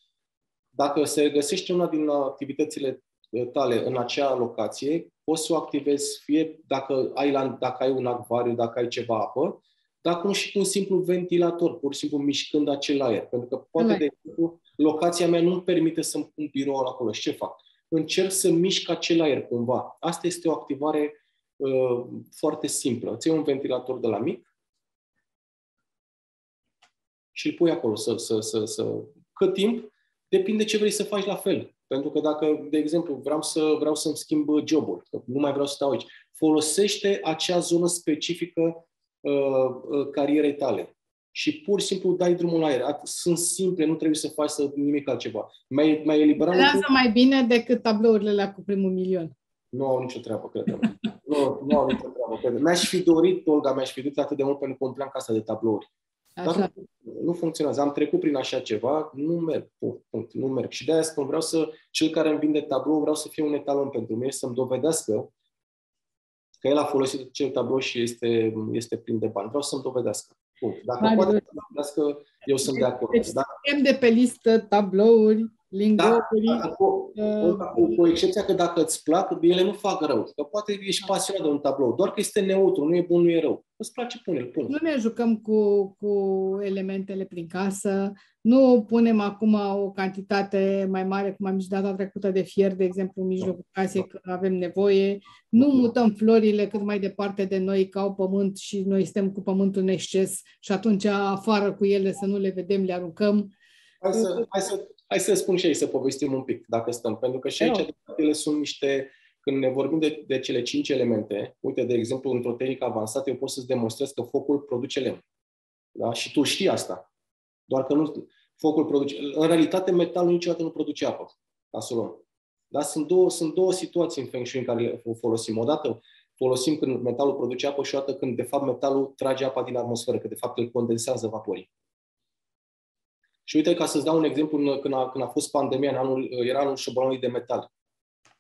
dacă se găsește una din activitățile tale în acea locație, poți să o activezi fie dacă ai, la, dacă ai un acvariu, dacă ai ceva apă, dar cum și cu un simplu ventilator, pur și simplu mișcând acel aer. Pentru că poate, de exemplu, locația mea nu-mi permite să-mi pun biroul acolo. Și ce fac? Încerc să mișc acel aer cumva. Asta este o activare Uh, foarte simplă. Ți un ventilator de la mic și îl pui acolo să, să, să, să... Cât timp? Depinde ce vrei să faci la fel. Pentru că dacă, de exemplu, vreau, să, vreau să-mi schimb jobul, nu mai vreau să stau aici, folosește acea zonă specifică uh, uh, carierei tale și pur și simplu dai drumul la aer. Sunt simple, nu trebuie să faci să nimic altceva. Mai, mai eliberat... Lasă mai bine decât tablourile la cu primul milion. Nu au nicio treabă, cred nu, nu am nicio treabă. Cred. Mi-aș fi dorit, Olga, mi-aș fi dorit atât de mult pentru că îmi pleam casa de tablouri. Așa. Dar nu, nu funcționează. Am trecut prin așa ceva, nu merg. Punct, nu merg. Și de-aia spun, vreau să, cel care îmi vinde tablou, vreau să fie un etalon pentru mine, să-mi dovedească că el a folosit acel tablou și este, este plin de bani. Vreau să-mi dovedească. Punct. Dacă Mare poate să dovedească, eu sunt de acord. Deci, da? de pe listă tablouri Lingopuri, da, cu, cu, cu excepția că dacă îți plac, ele nu fac rău. Că poate ești pasionat de un tablou, doar că este neutru, nu e bun, nu e rău. Îți place, pune-l, pune Nu ne jucăm cu, cu elementele prin casă, nu punem acum o cantitate mai mare, cum am zis data trecută, de fier, de exemplu, în mijlocul casei, că avem nevoie. Nu mutăm florile cât mai departe de noi ca au pământ și noi suntem cu pământul în exces și atunci afară cu ele să nu le vedem, le aruncăm. Hai să, hai să Hai să spun și aici, să povestim un pic, dacă stăm, pentru că și aici ele sunt niște, când ne vorbim de, de cele cinci elemente, uite, de exemplu, într-o tehnică avansată, eu pot să-ți demonstrez că focul produce lemn. Da? Și tu știi asta. Doar că nu, focul produce... În realitate, metalul niciodată nu produce apă, ca să o luăm. Da? Sunt, două, sunt două situații în Feng Shui în care le folosim. Odată folosim când metalul produce apă și odată când, de fapt, metalul trage apa din atmosferă, că, de fapt, îl condensează vaporii. Și uite, ca să-ți dau un exemplu, când a, când a fost pandemia, în anul, era anul șobolului de metal.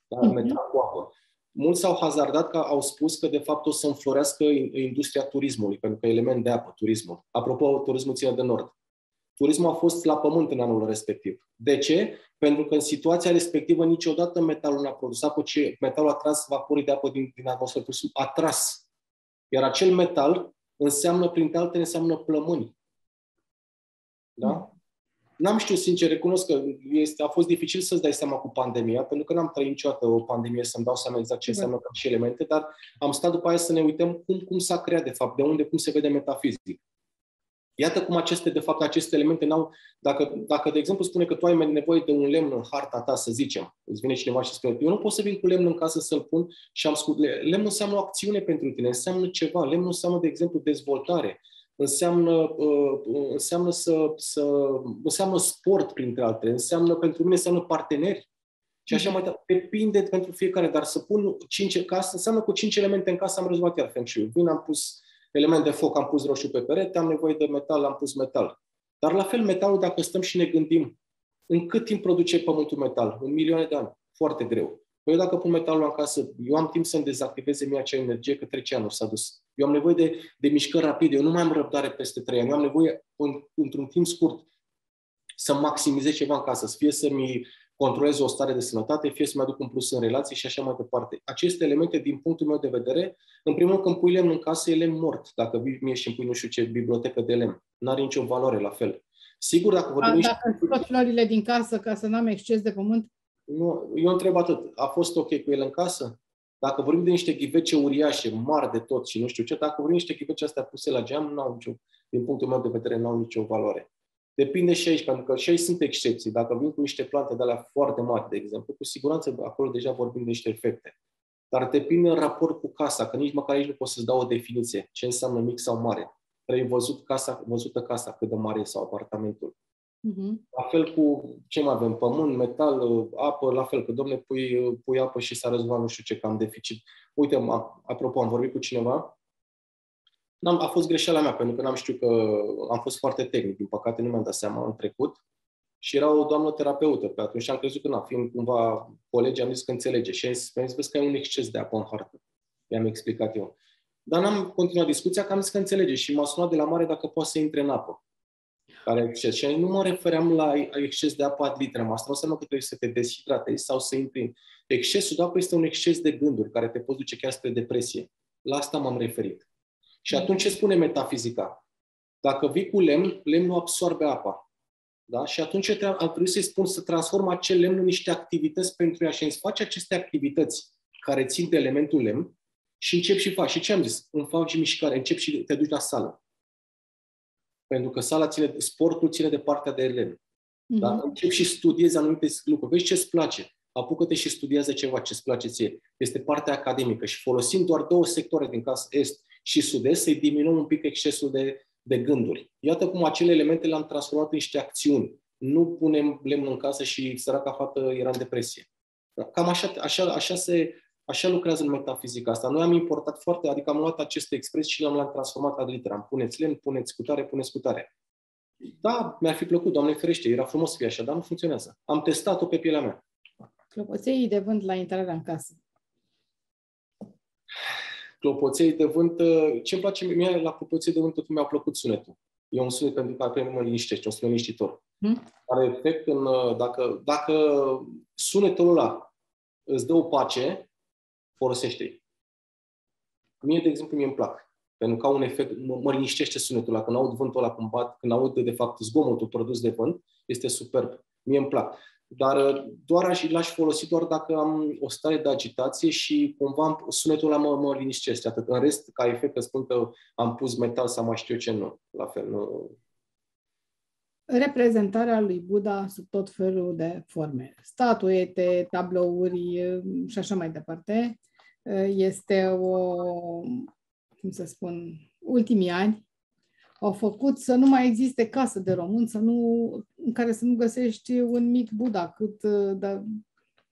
Da? Uh-huh. Metal cu apă. Mulți s-au hazardat că au spus că de fapt o să înflorească industria turismului, pentru că e element de apă, turismul. Apropo, turismul ține de nord. Turismul a fost la pământ în anul respectiv. De ce? Pentru că în situația respectivă niciodată metalul nu a produs apă, ci metalul a tras vaporii de apă din, din atmosferă. A tras. Iar acel metal înseamnă, printre altele, înseamnă plămâni. Da? N-am știut, sincer, recunosc că este, a fost dificil să-ți dai seama cu pandemia, pentru că n-am trăit niciodată o pandemie să-mi dau seama exact ce da. înseamnă ca și elemente, dar am stat după aia să ne uităm cum, cum s-a creat, de fapt, de unde, cum se vede metafizic. Iată cum aceste, de fapt, aceste elemente n-au... Dacă, dacă, de exemplu, spune că tu ai nevoie de un lemn în harta ta, să zicem, îți vine cineva și spune, eu nu pot să vin cu lemn în casă să-l pun și am scurt. Lemnul înseamnă o acțiune pentru tine, înseamnă ceva. Lemnul înseamnă, de exemplu, dezvoltare înseamnă, uh, înseamnă, să, să, înseamnă sport, printre altele, înseamnă, pentru mine înseamnă parteneri. Și așa mhm. mai departe. Depinde pentru fiecare, dar să pun cinci casă, înseamnă cu cinci elemente în casă am rezolvat iar Feng Shui. Vin, am pus element de foc, am pus roșu pe perete, am nevoie de metal, am pus metal. Dar la fel metalul, dacă stăm și ne gândim, în cât timp produce pământul metal? În milioane de ani. Foarte greu. Păi eu dacă pun metalul în casă, eu am timp să-mi dezactiveze mie acea energie, că trece anul s-a dus. Eu am nevoie de, de mișcări rapide, eu nu mai am răbdare peste trei ani, eu am nevoie în, într-un timp scurt să maximizez ceva în casă, să fie să-mi controlez o stare de sănătate, fie să-mi aduc un plus în relații și așa mai departe. Aceste elemente, din punctul meu de vedere, în primul rând, când pui lemn în casă, e lemn mort. Dacă vii mie și îmi pui nu știu ce bibliotecă de lemn, nu are nicio valoare la fel. Sigur, dacă vorbim... Dacă scot florile din casă ca să n-am exces de pământ? Nu, eu întreb atât. A fost ok cu el în casă? Dacă vorbim de niște ghivece uriașe, mari de tot și nu știu ce, dacă vorbim de niște ghivece astea puse la geam, n-au nicio, din punctul meu de vedere, n-au nicio valoare. Depinde și aici, pentru că și aici sunt excepții. Dacă vin cu niște plante de alea foarte mari, de exemplu, cu siguranță acolo deja vorbim de niște efecte. Dar depinde în raport cu casa, că nici măcar aici nu pot să-ți dau o definiție. Ce înseamnă mic sau mare? Trebuie văzut casa, văzută casa, cât de mare e sau apartamentul. Uh-huh. La fel cu ce mai avem? Pământ, metal, apă, la fel, că domne, pui, pui apă și s-a rezolvat nu știu ce, cam deficit. Uite, apropo, am vorbit cu cineva, N-am, a fost greșeala mea, pentru că n-am știut că am fost foarte tehnic, din păcate nu mi-am dat seama în trecut. Și era o doamnă terapeută pe atunci și am crezut că, na, fiind cumva colegi, am zis că înțelege. Și am zis, am zis că ai un exces de apă în hartă. I-am explicat eu. Dar n-am continuat discuția, că am zis că înțelege și m-a sunat de la mare dacă poate să intre în apă care exces. Și nu mă refeream la exces de apă ad literam. Asta nu înseamnă că trebuie să te deshidratezi sau să intri. Excesul de apă este un exces de gânduri care te poți duce chiar spre depresie. La asta m-am referit. Și atunci ce spune metafizica? Dacă vii cu lemn, lemnul absorbe apa. Da? Și atunci ar trebui să-i spun să transform acel lemn în niște activități pentru ea și îți face aceste activități care țin de elementul lemn și încep și faci. Și ce am zis? Îmi fac și mișcare, încep și te duci la sală. Pentru că sala ține, sportul ține de partea de elen. Mm-hmm. Da? Încep și studiezi anumite lucruri. Vezi ce-ți place. Apucă-te și studiază ceva ce-ți place ție. Este partea academică și folosim doar două sectoare din casă, est și sud-est, să-i diminuăm un pic excesul de, de gânduri. Iată cum acele elemente le-am transformat în niște acțiuni. Nu punem lemn în casă și săraca fată era în depresie. Cam așa, așa, așa se Așa lucrează în metafizica asta. Noi am importat foarte, adică am luat aceste expresii și le-am transformat ad literam. Puneți lemn, puneți cutare, puneți cutare. Da, mi-ar fi plăcut, Doamne ferește, era frumos să fie așa, dar nu funcționează. Am testat-o pe pielea mea. Clopoței de vânt la intrarea în casă. Clopoței de vânt, ce îmi place mie la clopoței de vânt, tot mi-a plăcut sunetul. E un sunet pentru care pe mine mă liniștește, un sunet liniștitor. Hmm? Are efect în, uh, dacă, dacă sunetul ăla îți dă o pace, folosește-i. Mie, de exemplu, mie îmi plac. Pentru că au un efect, mă, mă liniștește sunetul ăla. Când aud vântul ăla cum bat, când aud, de fapt, zgomotul produs de vânt, este superb. Mie îmi plac. Dar uh, doar aș, l-aș folosi doar dacă am o stare de agitație și cumva sunetul ăla mă, mă liniștește. Atât. În rest, ca efect, că spun că am pus metal sau mai știu eu ce, nu. La fel, nu. Reprezentarea lui Buddha sub tot felul de forme. Statuete, tablouri uh, și așa mai departe. Uh, Este o, cum să spun, ultimii ani au făcut să nu mai existe casă de român, să nu, în care să nu găsești un mic Buddha, cât, uh, da,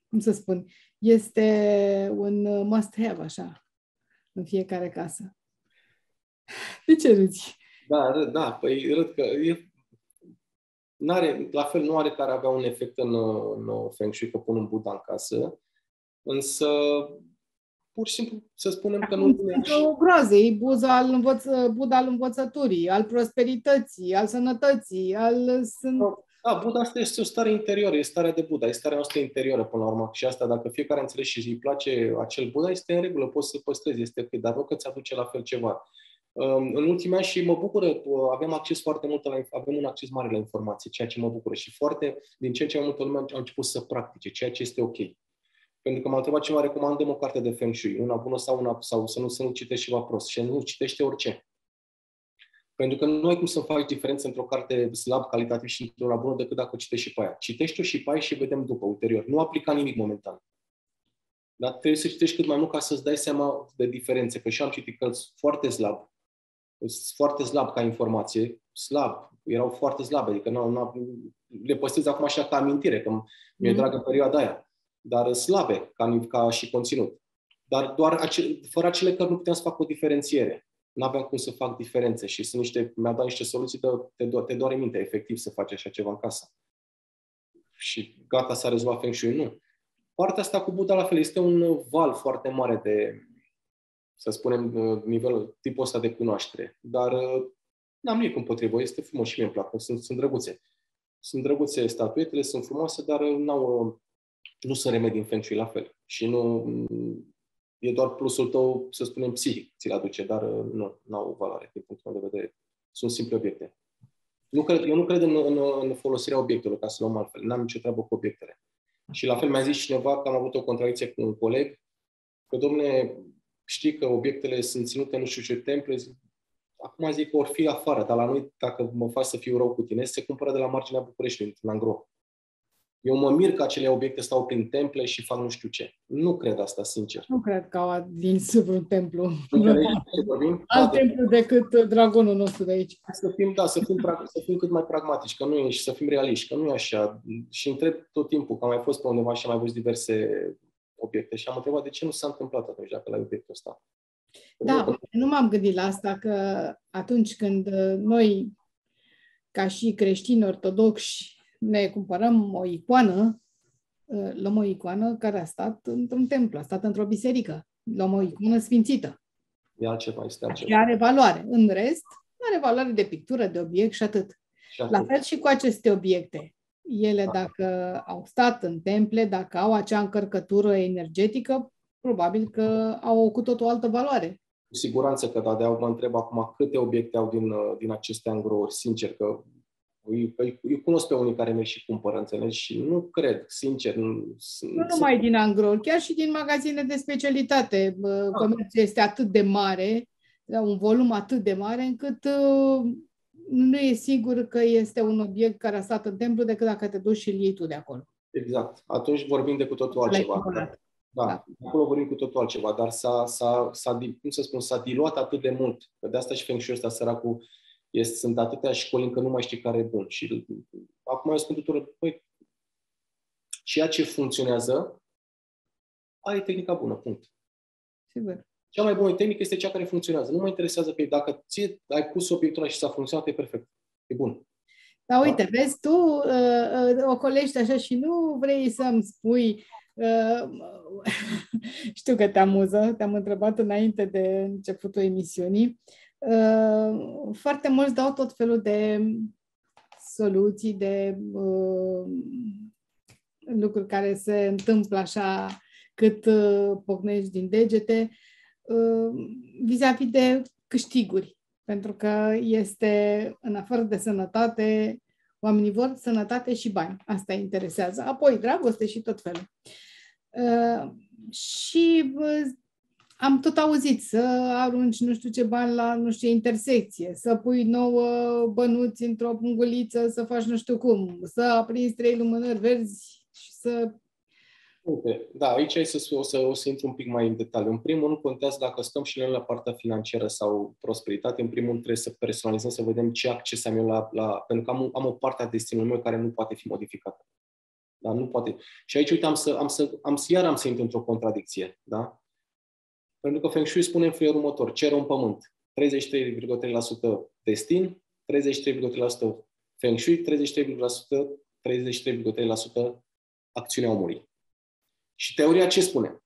cum să spun, este un uh, must-have, așa, în fiecare casă. De ce râzi? Da, râd, da, păi râd că e, n-are, la fel nu are care avea un efect în, în Feng Shui că pun un Buddha în casă, însă pur și simplu să spunem că nu Acum sunt o groază, e Buddha al, învăță, Buddha al învățăturii, al prosperității, al sănătății, al... Sunt... Da, Buddha asta este o stare interioară, e starea de Buddha, e starea noastră interioară până la urmă. Și asta, dacă fiecare înțelege și îi place acel Buddha, este în regulă, poți să păstrezi, este ok, dar nu că ți aduce la fel ceva. Um, În ultimii ani și mă bucură, uh, avem acces foarte mult la, avem un acces mare la informație, ceea ce mă bucură și foarte, din ce în ce mai multă lume au început să practice, ceea ce este ok. Pentru că m-a întrebat cineva, recomandăm o carte de Feng Shui, una bună sau una, sau să nu, să nu citești ceva prost. Și nu citește orice. Pentru că nu ai cum să faci diferență într-o carte slab calitativ și într-una bună decât dacă o citești și pe aia. Citește-o și pe aia și vedem după, ulterior. Nu aplica nimic momentan. Dar trebuie să citești cât mai mult ca să-ți dai seama de diferențe. Că și am citit că sunt foarte slab. Sunt foarte slab ca informație. Slab. Erau foarte slabe. Adică nu, nu, le păstrez acum așa ca amintire, că mi-e Mhm. dragă perioada aia dar slabe ca, ca și conținut. Dar doar ace- fără acele cărți nu puteam să fac o diferențiere. Nu aveam cum să fac diferențe și sunt niște, mi-a dat niște soluții de te, do- te doare mintea, efectiv, să faci așa ceva în casă. Și gata, s-a rezolvat Feng Shui. Nu. Partea asta cu Buddha, la fel, este un val foarte mare de, să spunem, nivelul, tipul ăsta de cunoaștere. Dar n-am nimic împotrivă, este frumos și mie îmi plac, sunt, sunt drăguțe. Sunt drăguțe statuetele, sunt frumoase, dar n-au, nu sunt remedii în Feng Shui la fel. Și nu, e doar plusul tău, să spunem, psihic, ți-l aduce, dar nu, nu au valoare din punctul meu de vedere. Sunt simple obiecte. Nu cred, eu nu cred în, în, în folosirea obiectelor, ca să luăm altfel. N-am nicio treabă cu obiectele. Și la fel mi-a zis cineva că am avut o contradicție cu un coleg, că, domne, știi că obiectele sunt ținute nu știu ce temple, zic, acum zic că or fi afară, dar la noi, dacă mă faci să fiu rău cu tine, se cumpără de la marginea Bucureștiului, în Angro. Eu mă mir că acele obiecte stau prin temple și fac nu știu ce. Nu cred asta, sincer. Nu cred că au adins vreun templu. Înțelegi ce vorbim? Alt Da, templu decât dragonul nostru de aici. Hai să fim, da, să fim, prag- să fim cât mai pragmatici, că nu e, și să fim realiști, că nu e așa. Și întreb tot timpul, că am mai fost pe undeva și am mai văzut diverse obiecte și am întrebat de ce nu s-a întâmplat atunci dacă la obiectul ăsta. Da, nu m-am gândit la asta, că atunci când uh, noi, ca și creștini ortodoxi, ne cumpărăm o icoană, uh, luăm o icoană care a stat într-un templu, a stat într-o biserică. Luăm o icoană sfințită. E altceva, este Și altceva. are valoare. În rest, are valoare de pictură, de obiect și atât. Și La atât. fel și cu aceste obiecte. Ele, Da. dacă au stat în temple, dacă au acea încărcătură energetică, probabil că au cu tot o altă valoare. Cu siguranță că da, de mă întreb acum câte obiecte au din, uh, din aceste angrouri, sincer, că eu, eu, eu cunosc pe unii care merg și cumpără, înțelegi? Și nu cred, sincer. Nu, sunt, Nu numai din angrol, chiar și din magazine de specialitate. Bă, Comerțul este atât de mare, la un volum atât de mare, încât uh, nu e sigur că este un obiect care a stat în templu decât dacă te duci și îl iei tu de acolo. Exact. Atunci vorbim de cu totul L-ai altceva. cumpărat. Da, Da. acolo vorbim cu totul altceva, dar s-a, s-a, s-a, di- cum să spun, s-a diluat atât de mult, că de asta și Feng Shui ăsta săracul, este, sunt atâtea școli încât nu mai știi care e bun. Și acum eu spun tuturor, păi, ceea ce funcționează, ai tehnica bună, punct. Sigur. Cea mai bună tehnică este cea care funcționează. Nu mă interesează că dacă ție ai pus obiectul ăla și s-a funcționat, e perfect. E bun. Dar uite, vezi, tu uh, uh, ocolești așa și nu vrei să-mi spui uh, știu că te amuză, te-am întrebat înainte de începutul emisiunii, Uh, foarte mulți dau tot felul de soluții, de uh, lucruri care se întâmplă așa cât uh, pocnești din degete, uh, vis-a-vis de câștiguri. Pentru că este, în afară de sănătate, oamenii vor sănătate și bani. Asta interesează. Apoi, dragoste și tot felul. Uh, și uh, am tot auzit să arunci nu știu ce bani la nu știu ce intersecție, să pui nouă bănuți într-o punguliță, să faci nu știu cum, să aprinzi trei lumânări verzi și să... Uite, da, aici ai să, o, să, o să intru un pic mai în detaliu. În primul rând, contează dacă stăm și noi la partea financiară sau prosperitate. În primul rând, trebuie să personalizăm, să vedem ce acces am eu la... la pentru că am, am o parte a destinului meu care nu poate fi modificată. Da, nu poate. Și aici, uite, am să, am să, am să iar am să intru într-o contradicție. Da? Pentru că Feng Shui spune în felul următor, cer un pământ, 33,3% destin, 33,3% Feng Shui, 33,3% 33,3% acțiunea omului. Și teoria ce spune?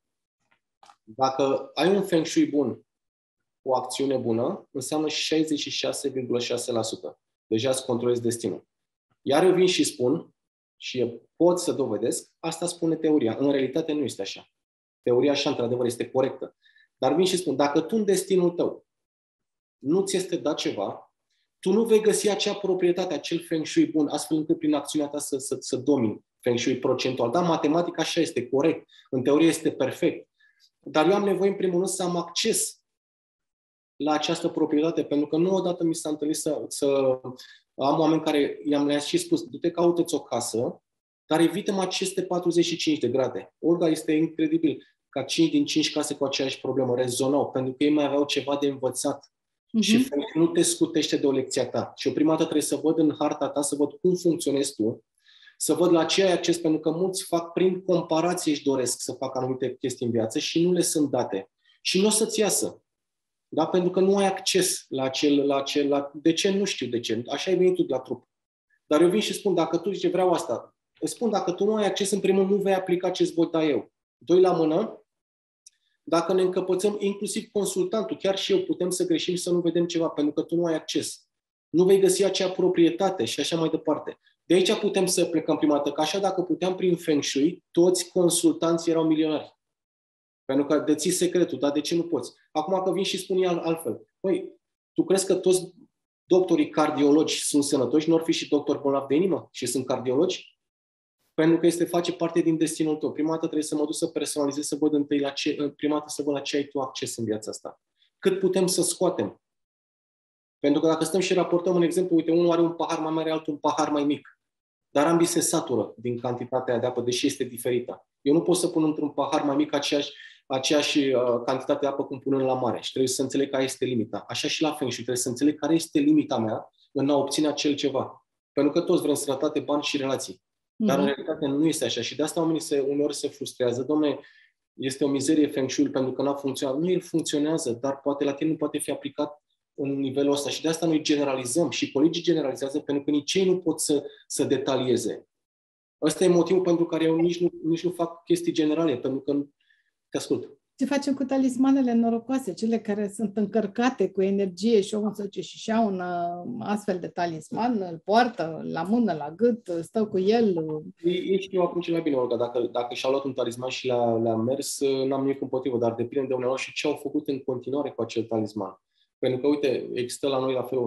Dacă ai un Feng Shui bun, o acțiune bună, înseamnă 66,6%. Deja îți controlezi destinul. Iar eu vin și spun, și pot să dovedesc, asta spune teoria. În realitate nu este așa. Teoria așa, într-adevăr, este corectă. Dar vin și spun, dacă tu în destinul tău nu ți este dat ceva, tu nu vei găsi acea proprietate, acel feng shui bun, astfel încât prin acțiunea ta să, să, să domini feng shui procentual. Da, matematic așa este, corect. În teorie este perfect. Dar eu am nevoie, în primul rând, să am acces la această proprietate, pentru că nu odată mi s-a întâlnit să, să am oameni care i-am le și spus, du-te, caută-ți o casă, dar evităm aceste 45 de grade. Olga este incredibil ca 5 din 5 case cu aceeași problemă rezonau, pentru că ei mai aveau ceva de învățat. Uh-huh. Și nu te scutește de o lecție ta. Și o prima dată trebuie să văd în harta ta, să văd cum funcționezi tu, să văd la ce ai acces, pentru că mulți fac prin comparație își doresc să facă anumite chestii în viață și nu le sunt date. Și nu o să-ți iasă. Da? Pentru că nu ai acces la acel, la acel la... de ce nu știu de ce. Așa ai venit tu de la trup. Dar eu vin și spun, dacă tu zici vreau asta, îți spun, dacă tu nu ai acces, în primul rând nu vei aplica ce îți voi da eu. Doi la mână, dacă ne încăpățăm, inclusiv consultantul, chiar și eu, putem să greșim să nu vedem ceva, pentru că tu nu ai acces. Nu vei găsi acea proprietate și așa mai departe. De aici putem să plecăm prima dată, că așa dacă puteam prin Feng Shui, toți consultanții erau milionari. Pentru că deții secretul, dar de ce nu poți? Acum că vin și spun el altfel. Păi, tu crezi că toți doctorii cardiologi sunt sănătoși, nu ar fi și doctori bolnavi de inimă și sunt cardiologi? Pentru că este face parte din destinul tău. Prima dată trebuie să mă duc să personalizez, să văd întâi la ce, prima dată să văd la ce ai tu acces în viața asta. Cât putem să scoatem. Pentru că dacă stăm și raportăm un exemplu, uite, unul are un pahar mai mare, altul un pahar mai mic. Dar ambii se satură din cantitatea de apă, deși este diferită. Eu nu pot să pun într-un pahar mai mic aceeași, aceeași uh, cantitate de apă cum pun la mare. Și trebuie să înțeleg care este limita. Așa și la Feng Shui. Trebuie să înțeleg care este limita mea în a obține acel ceva. Pentru că toți vrem sănătate, bani și relații. Dar în mhm. realitate nu este așa și de asta oamenii se, uneori se frustrează. Domne, este o mizerie Feng Shui pentru că n-a funcționat. Nu, el funcționează, dar poate la tine nu poate fi aplicat în nivelul ăsta. Și de asta noi generalizăm și colegii generalizează pentru că nici ei nu pot să, să detalieze. Ăsta e motivul pentru care eu nici nu, nici nu fac chestii generale, pentru că te ascult. Ce facem cu talismanele norocoase, cele care sunt încărcate cu energie și omul zice și și un uh, astfel de talisman, îl poartă la mână, la gât, stă cu el. Ei, ei știu acum cel mai bine, Olga. Dacă, dacă și-au luat un talisman și le-a, le mers, uh, n-am nimic împotrivă, dar depinde de unele și ce au făcut în continuare cu acel talisman. Pentru că, uite, există la noi la fel,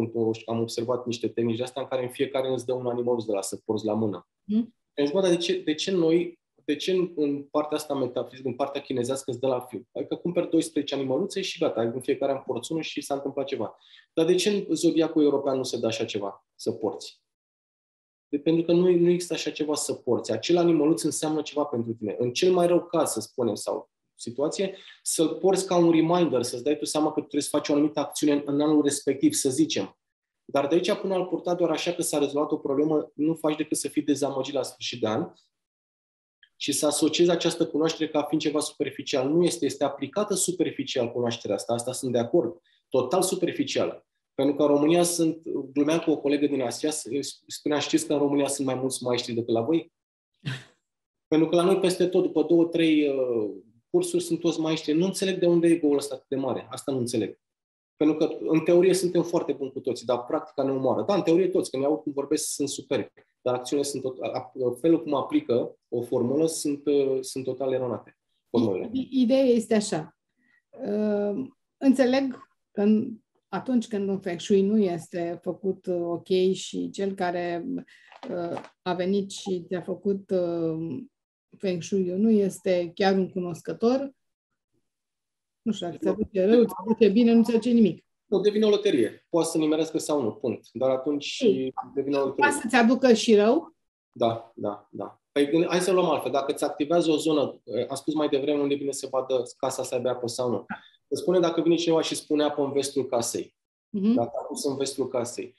am observat niște tehnici de astea în care în fiecare îți dă un animal de la să porți la mână. Mm? Deci, bă, dar de ce, de ce noi de ce în, în partea asta metafizică, în partea chinezească îți dă la fiu? Adică cumperi 12 animăluțe și gata, în fiecare am porți unul și s-a întâmplat ceva. Dar de ce în zodiacul european nu se dă așa ceva, să porți? De, pentru că nu, nu există așa ceva să porți. Acel animăluț înseamnă ceva pentru tine. În cel mai rău caz, să spunem, sau situație, să-l porți ca un reminder, să-ți dai tu seama că tu trebuie să faci o anumită acțiune în anul respectiv, să zicem. Dar de aici până al purta doar așa că s-a rezolvat o problemă, nu faci decât să fii dezamăgit la sfârșit de an și să asociezi această cunoaștere ca fiind ceva superficial. Nu este, este aplicată superficial cunoașterea asta, asta sunt de acord, total superficială. Pentru că în România sunt, glumeam cu o colegă din Asia, spunea, știți că în România sunt mai mulți maestri decât la voi? Pentru că la noi peste tot, după două, trei uh, cursuri, sunt toți maestri. Nu înțeleg de unde e ego ăsta atât de mare. Asta nu înțeleg. Pentru că în teorie suntem foarte buni cu toții, dar practica ne omoară. Da, în teorie toți, când mi-au cum vorbesc, sunt superbi. Dar acțiunile sunt tot, felul cum aplică o formulă sunt, sunt total eronate. Formulele. Ideea este așa. Uh, înțeleg că atunci când un feng shui nu este făcut uh, ok și cel care uh, a venit și ți-a făcut feng shui nu este chiar un cunoscător, nu știu, dacă ți aduce rău, ți aduce bine, nu ți aduce nimic. Nu, devine o loterie. Poate să nimerească sau nu, punct. Dar atunci Ei, devine o loterie. Poate să-ți aducă și rău? Da, da, da. Păi hai să luăm altfel. Dacă îți activează o zonă, am spus mai devreme unde vine să vadă casa să aibă apă sau nu. Îți spune dacă vine cineva și spune apă în vestul casei. Uh-huh. Dacă a pus în vestul casei.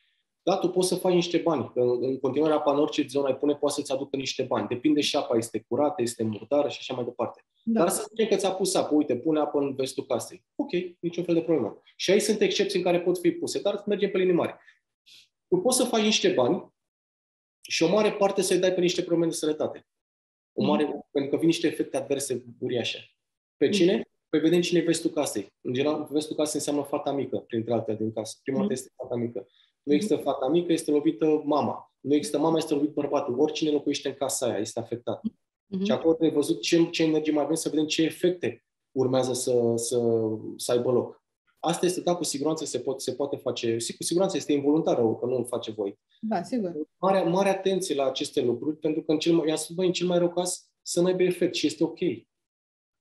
Da, tu poți să faci niște bani. Că în continuare apa în orice zonă ai pune poate să-ți aducă niște bani. Depinde și apa este curată, este murdară și așa mai departe. Da. Dar să zicem că ți-a pus apă, uite, pune apă în vestul casei. Ok, niciun fel de problemă. Și aici sunt excepții în care pot fi puse, dar mergem pe linii mari. Tu poți să faci niște bani și o mare parte să-i dai pe niște probleme de sănătate. O mare, mm. Pentru că vin niște efecte adverse uriașe. Pe mm. cine? Mm. Păi vedem cine e vestul casei. În general, vestul casei înseamnă fata mică, printre altele din casă. Prima mm. este fata mică. Nu există mm. fata mică, este lovită mama. Nu există mama, este lovit bărbatul. Oricine locuiește în casa aia este afectat. Mm-hmm. Și acolo trebuie văzut ce, ce energie mai avem să vedem ce efecte urmează să, să, să aibă loc. Asta este, da, cu siguranță se, pot, se poate face, cu siguranță este involuntară, că nu îl face voi. Da, sigur. Mare, mare atenție la aceste lucruri, pentru că în cel, mai, spus, în cel mai rău caz să nu aibă efect și este ok.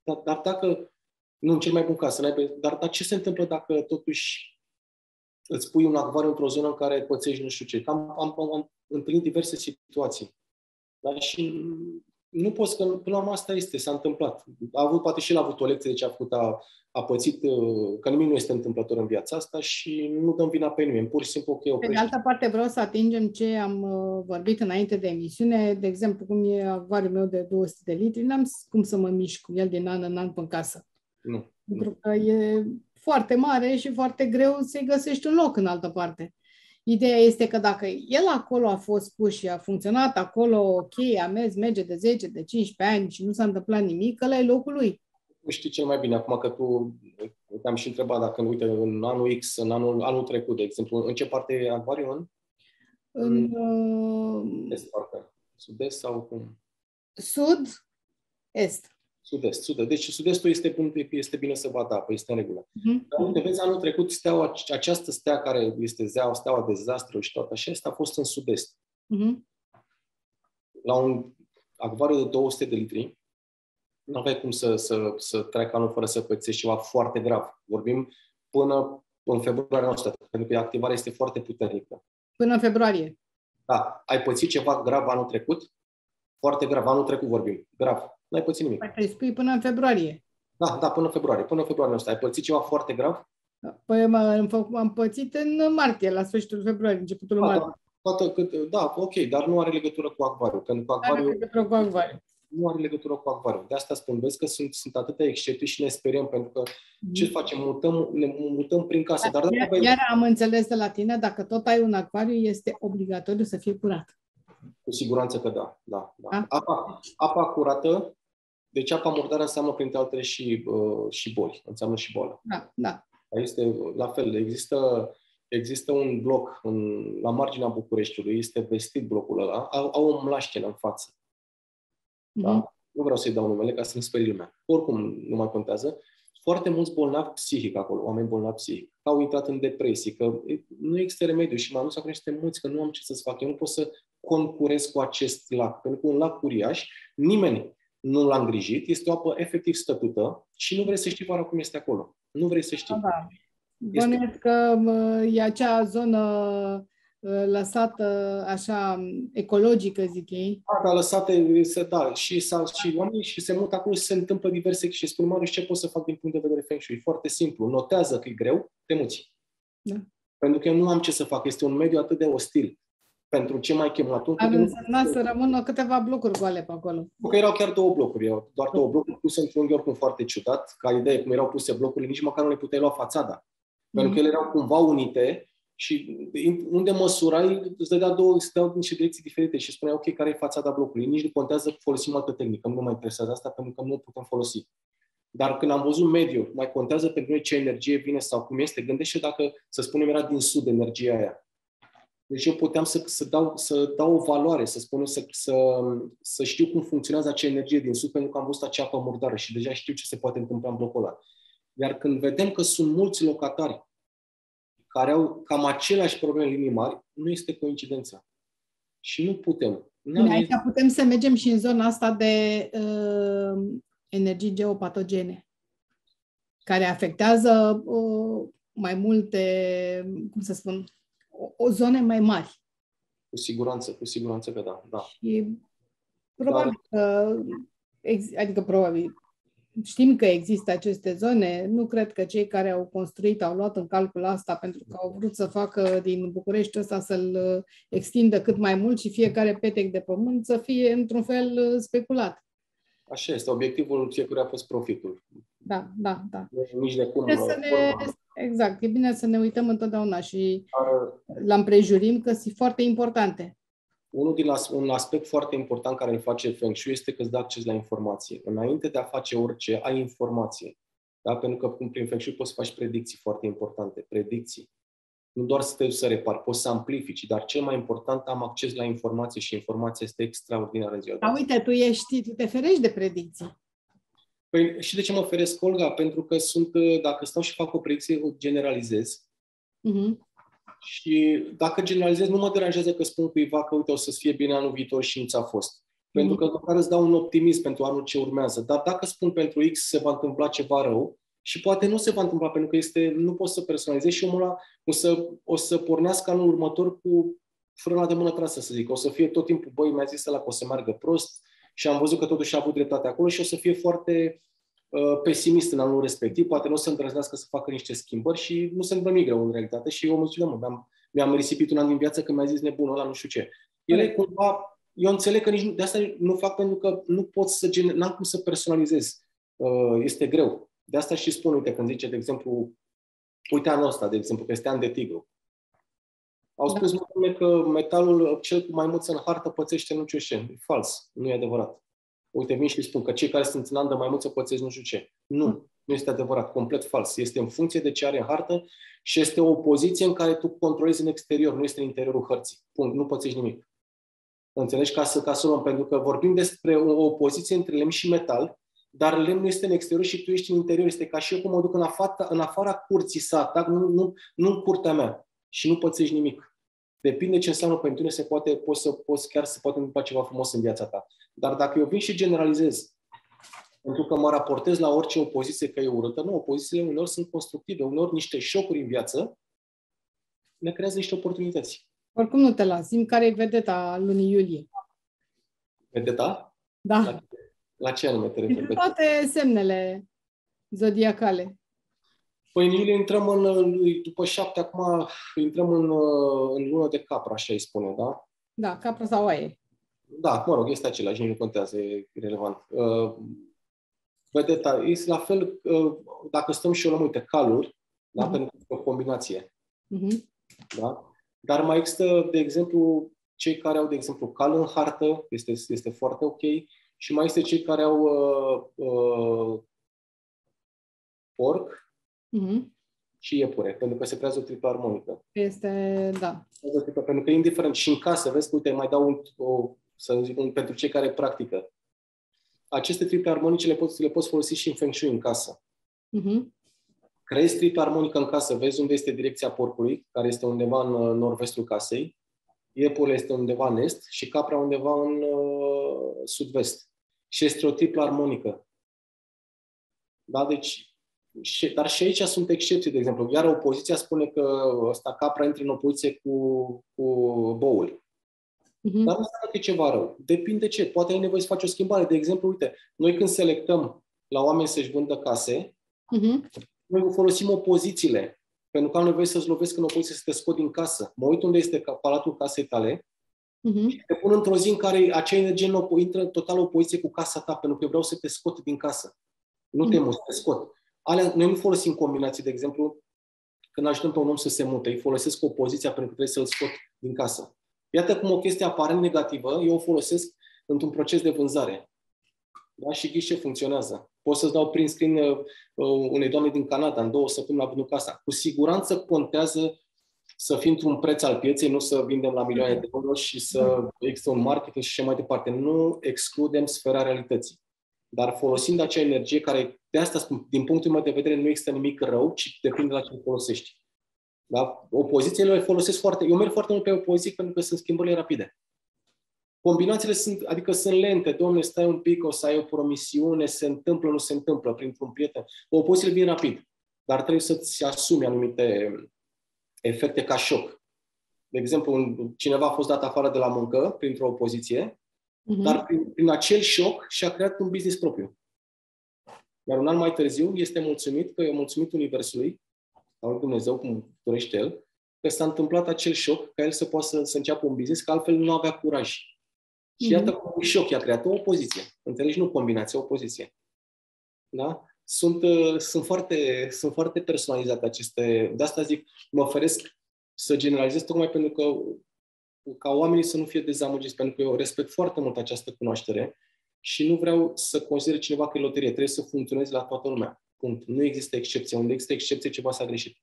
Dar, dar dacă, nu în cel mai bun caz, să n-aibă, dar, dar ce se întâmplă dacă totuși îți pui un acvariu într-o zonă în care pățești nu știu ce? Am, am, am întâlnit diverse situații. Dar și nu poți, că până la urmă asta este, s-a întâmplat. A avut, poate și el a avut o lecție de ce a făcut, a, a pățit, uh, că nimic nu este întâmplător în viața asta și nu dăm vina pe nimeni, pur și simplu ok, oprește. Pe de altă parte vreau să atingem ce am uh, vorbit înainte de emisiune, de exemplu, cum e acvariul meu de 200 de litri, n-am cum să mă mișc cu el din an în an în casă. Nu. Pentru că e foarte mare și foarte greu să-i găsești un loc în altă parte. Ideea este că dacă el acolo a fost pus și a funcționat acolo, ok, a mers, merge de 10, de 15 ani și nu s-a întâmplat nimic, ăla e locul lui. Tu știi cel mai bine acum că tu te-am și întrebat dacă, uite, în anul X, în anul, anul trecut, de exemplu, în ce parte e acvariul? În, în uh... est, parcă. Sud-est sau cum? Sud-est. Sud-est, sud-est. Deci sud-estul este, bun, este bine să vadă apă, este în regulă. Uh-huh. Dar uite, vezi, anul trecut steaua, această stea care este zeaua, steaua dezastru și toată așa, asta a fost în sud-est. Uh-huh. La un acvariu de 200 de litri, nu aveai cum să, să, să treacă anul fără să pățești ceva foarte grav. Vorbim până în februarie anul pentru că activarea este foarte puternică. Până în februarie. Da. Ai pățit ceva grav anul trecut? Foarte grav. Anul trecut vorbim. Grav n-ai pățit nimic. Păi trebuie spui până în februarie. Da, da, până în februarie. Până în februarie ăsta. Ai pățit ceva foarte grav? Da. Păi am, am pățit în martie, la sfârșitul februarie, începutul da, martie. Toată cât, da, ok, dar nu are legătură cu acvariu. Pentru că acvariu, are legătură cu acvariu. Nu are legătură cu acvariu. De asta spun, vezi că sunt, sunt atâtea excepții și ne speriem, pentru că mm. ce facem? Mutăm, ne mutăm prin casă. Dar, dar iar, dacă iar am înțeles de la tine, dacă tot ai un acvariu, este obligatoriu să fie curat. Cu siguranță că da. da, da. da? Apa, apa curată deci apa murdară înseamnă printre altele și, uh, și boli, înseamnă și boală. Da, da. Este la fel, există, există un bloc în, la marginea Bucureștiului, este vestit blocul ăla, au, au o mlaștină în față. Mm-hmm. Da? Nu vreau să-i dau numele ca să nu sperii lumea. Oricum nu mai contează. Foarte mulți bolnavi psihic acolo, oameni bolnavi psihic, au intrat în depresie, că nu există remediu și m-am dus acolo niște mulți că nu am ce să-ți fac. Eu nu pot să concurez cu acest lac, pentru că un lac uriaș, nimeni nu l-a îngrijit, este o apă efectiv stătută și nu vrei să știi doar cum este acolo. Nu vrei să știi. Da. Bănuiesc este... că e acea zonă ă, lăsată așa ecologică, zic ei. Da, da lăsată, se, da, și, sa, și oamenii și se mută acolo și se întâmplă diverse și spun, Marius, ce pot să fac din punct de vedere Feng Shui? Foarte simplu, notează că e greu, te muți. Da. Pentru că eu nu am ce să fac, este un mediu atât de ostil pentru ce mai chem atunci? Ar însemna să rămână câteva blocuri goale pe acolo. Că erau chiar două blocuri, doar două blocuri puse într-un unghi oricum foarte ciudat, ca idee cum erau puse blocurile, nici măcar nu le puteai lua fațada. Mm-hmm. Pentru că ele erau cumva unite și unde măsurai, îți dădea două, îți dădeau niște direcții diferite și spunea, ok, care e fațada blocului. Nici nu contează, folosim altă tehnică, nu mă mai interesează asta pentru că nu o putem folosi. Dar când am văzut mediul, mai contează pentru noi ce energie vine sau cum este. Gândește dacă, să spunem, era din sud energia aia. Deci eu puteam să, să, dau, să dau o valoare, să spunem, să, să, să știu cum funcționează acea energie din sud, pentru că am văzut acea apă murdară și deja știu ce se poate întâmpla în blocul ăla. Iar când vedem că sunt mulți locatari care au cam aceleași probleme în linii mari, nu este coincidență. Și nu putem. Bine, aici putem să mergem și în zona asta de uh, energii geopatogene, care afectează uh, mai multe, cum să spun, o, o zone mai mari. Cu siguranță, cu siguranță că da. da. Și probabil da. că, adică probabil, știm că există aceste zone, nu cred că cei care au construit au luat în calcul asta pentru că au vrut să facă din București ăsta să-l extindă cât mai mult și fiecare petec de pământ să fie într-un fel speculat. Așa este, obiectivul fiecare a fost profitul. Da, da, da. Nici de cum. Să ne, exact, e bine să ne uităm întotdeauna și la împrejurim că sunt foarte importante. Unul din as- un aspect foarte important care îl face Feng Shui este că îți dă acces la informație. Înainte de a face orice, ai informație. Da? Pentru că prin Feng Shui poți să faci predicții foarte importante. Predicții nu doar să te duci să repari, poți să amplifici, dar cel mai important, am acces la informație și informația este extraordinară în ziua de uite, tu ești, tu te ferești de predicții. Păi și de ce mă feresc, Olga? Pentru că sunt, dacă stau și fac o predicție, o generalizez. Uh-huh. Și dacă generalizez, nu mă deranjează că spun cuiva că, uite, o să fie bine anul viitor și nu ți-a fost. Pentru uh-huh. că după care îți dau un optimism pentru anul ce urmează. Dar dacă spun pentru X se va întâmpla ceva rău, și poate nu se va întâmpla pentru că este, nu poți să personalizezi și omul ăla o să, o să pornească anul următor cu frâna de mână trasă, să zic. O să fie tot timpul, băi, mi-a zis ăla că o să meargă prost și am văzut că totuși a avut dreptate acolo și o să fie foarte uh, pesimist în anul respectiv. Poate nu o să îndrăznească să facă niște schimbări și nu se întâmplă nimic rău în realitate și eu mă zic, mă, mi-am, mi-am risipit un an din viață că mi-a zis nebunul ăla, nu știu ce. Ele cumva, eu înțeleg că nici de asta nu fac pentru că nu pot să, n-am cum să personalizez. Uh, este greu. De asta și spun, uite, când zice, de exemplu, uite anul ăsta, de exemplu, că este an de tigru. Au spus da. Mă, că metalul cel cu maimuță în hartă pățește nu știu ce. E fals, nu e adevărat. Uite, vin și spun că cei care sunt în an de maimuță pățesc nu știu ce. Nu, mm. nu este adevărat, complet fals. Este în funcție de ce are în hartă și este o poziție în care tu controlezi în exterior, nu este în interiorul hărții. Punct, nu pățești nimic. Înțelegi? Ca să, ca să luăm, pentru că vorbim despre o, o poziție între lemn și metal, dar lemnul este în exterior și tu ești în interior. Este ca și eu cum mă duc în afara, în afara curții să atac, nu, nu, nu în curtea mea. Și nu pățești nimic. Depinde ce înseamnă pentru tine, se poate, poți, să, poți chiar să poate întâmpla ceva frumos în viața ta. Dar dacă eu vin și generalizez, pentru că mă raportez la orice opoziție că e urâtă, nu, opozițiile uneori sunt constructive, uneori niște șocuri în viață ne creează niște oportunități. Oricum nu te las. Zim care e vedeta lunii iulie. Vedeta? Da. La la ce anume te referi? toate semnele zodiacale. Păi în iulie intrăm în, după șapte, acum intrăm în, în lună de capra, așa îi spune, da? Da, capra sau aie. Da, mă rog, este același, nu contează, e relevant. Uh, vedeta, este la fel, uh, dacă stăm și o luăm, uite, caluri, da? Uh-huh. pentru că o combinație. Uh-huh. Da? Dar mai există, de exemplu, cei care au, de exemplu, cal în hartă, este, este foarte ok, și mai este cei care au uh, uh, porc mm-hmm. și iepure, pentru că se creează o triplă armonică. Este, da. Pentru că indiferent și în casă, vezi, uite, mai dau un, o, să zic, un, pentru cei care practică. Aceste triple armonice le poți, le poți folosi și în Feng Shui în casă. Mm-hmm. Creezi triplă armonică în casă, vezi unde este direcția porcului, care este undeva în uh, nord-vestul casei, iepul este undeva în est și capra undeva în uh, sud-vest. Și este o triplă armonică. Da? Deci, și, dar și aici sunt excepții, de exemplu. Iar opoziția spune că ăsta capra intră în opoziție cu, cu boul. Uh-huh. Dar nu înseamnă că e ceva rău. Depinde ce. Poate ai nevoie să faci o schimbare. De exemplu, uite, noi când selectăm la oameni să-și vândă case, uh-huh. noi folosim opozițiile pentru că am nevoie să-ți lovesc în opoziție să te scot din casă. Mă uit unde este palatul casei tale uh-huh. și te pun într-o zi în care acea energie nu intră în total opoziție cu casa ta, pentru că eu vreau să te scot din casă. Nu uh-huh. te mut, te scot. Alea, noi nu folosim combinații, de exemplu, când ajutăm pe un om să se mute, îi folosesc opoziția pentru că trebuie să-l scot din casă. Iată cum o chestie aparent negativă, eu o folosesc într-un proces de vânzare. Da? Și ghiși ce funcționează. Pot să-ți dau prin screen uh, unei doamne din Canada în două săptămâni la vândut casa. Cu siguranță contează să fim într-un preț al pieței, nu să vindem la milioane de euro și să există un marketing și așa mai departe. Nu excludem sfera realității. Dar folosind acea energie care, de asta spun, din punctul meu de vedere, nu există nimic rău, ci depinde la ce folosești. Da? Opozițiile le folosesc foarte... Eu merg foarte mult pe opoziție pentru că sunt schimbările rapide. Combinațiile sunt, adică sunt lente. Domne, stai un pic, o să ai o promisiune, se întâmplă, nu se întâmplă, printr-un prieten. Opozițiile vin rapid, dar trebuie să-ți asumi anumite efecte ca șoc. De exemplu, cineva a fost dat afară de la muncă printr-o opoziție, uh-huh. dar prin, prin acel șoc și-a creat un business propriu. Iar un an mai târziu este mulțumit că i-a mulțumit Universului, sau Dumnezeu, cum dorește el, că s-a întâmplat acel șoc, ca el să poată să, să înceapă un business, că altfel nu avea curaj. Și mm-hmm. iată cum un șoc i-a creat o opoziție. Înțelegi? Nu combinație, o opoziție. Da? Sunt, uh, sunt, foarte, sunt foarte personalizate aceste... De asta zic, mă oferesc să generalizez tocmai pentru că ca oamenii să nu fie dezamăgiți, pentru că eu respect foarte mult această cunoaștere și nu vreau să consider cineva că e loterie. Trebuie să funcționeze la toată lumea. Punct. Nu există excepție. Unde există excepție, ceva s-a greșit.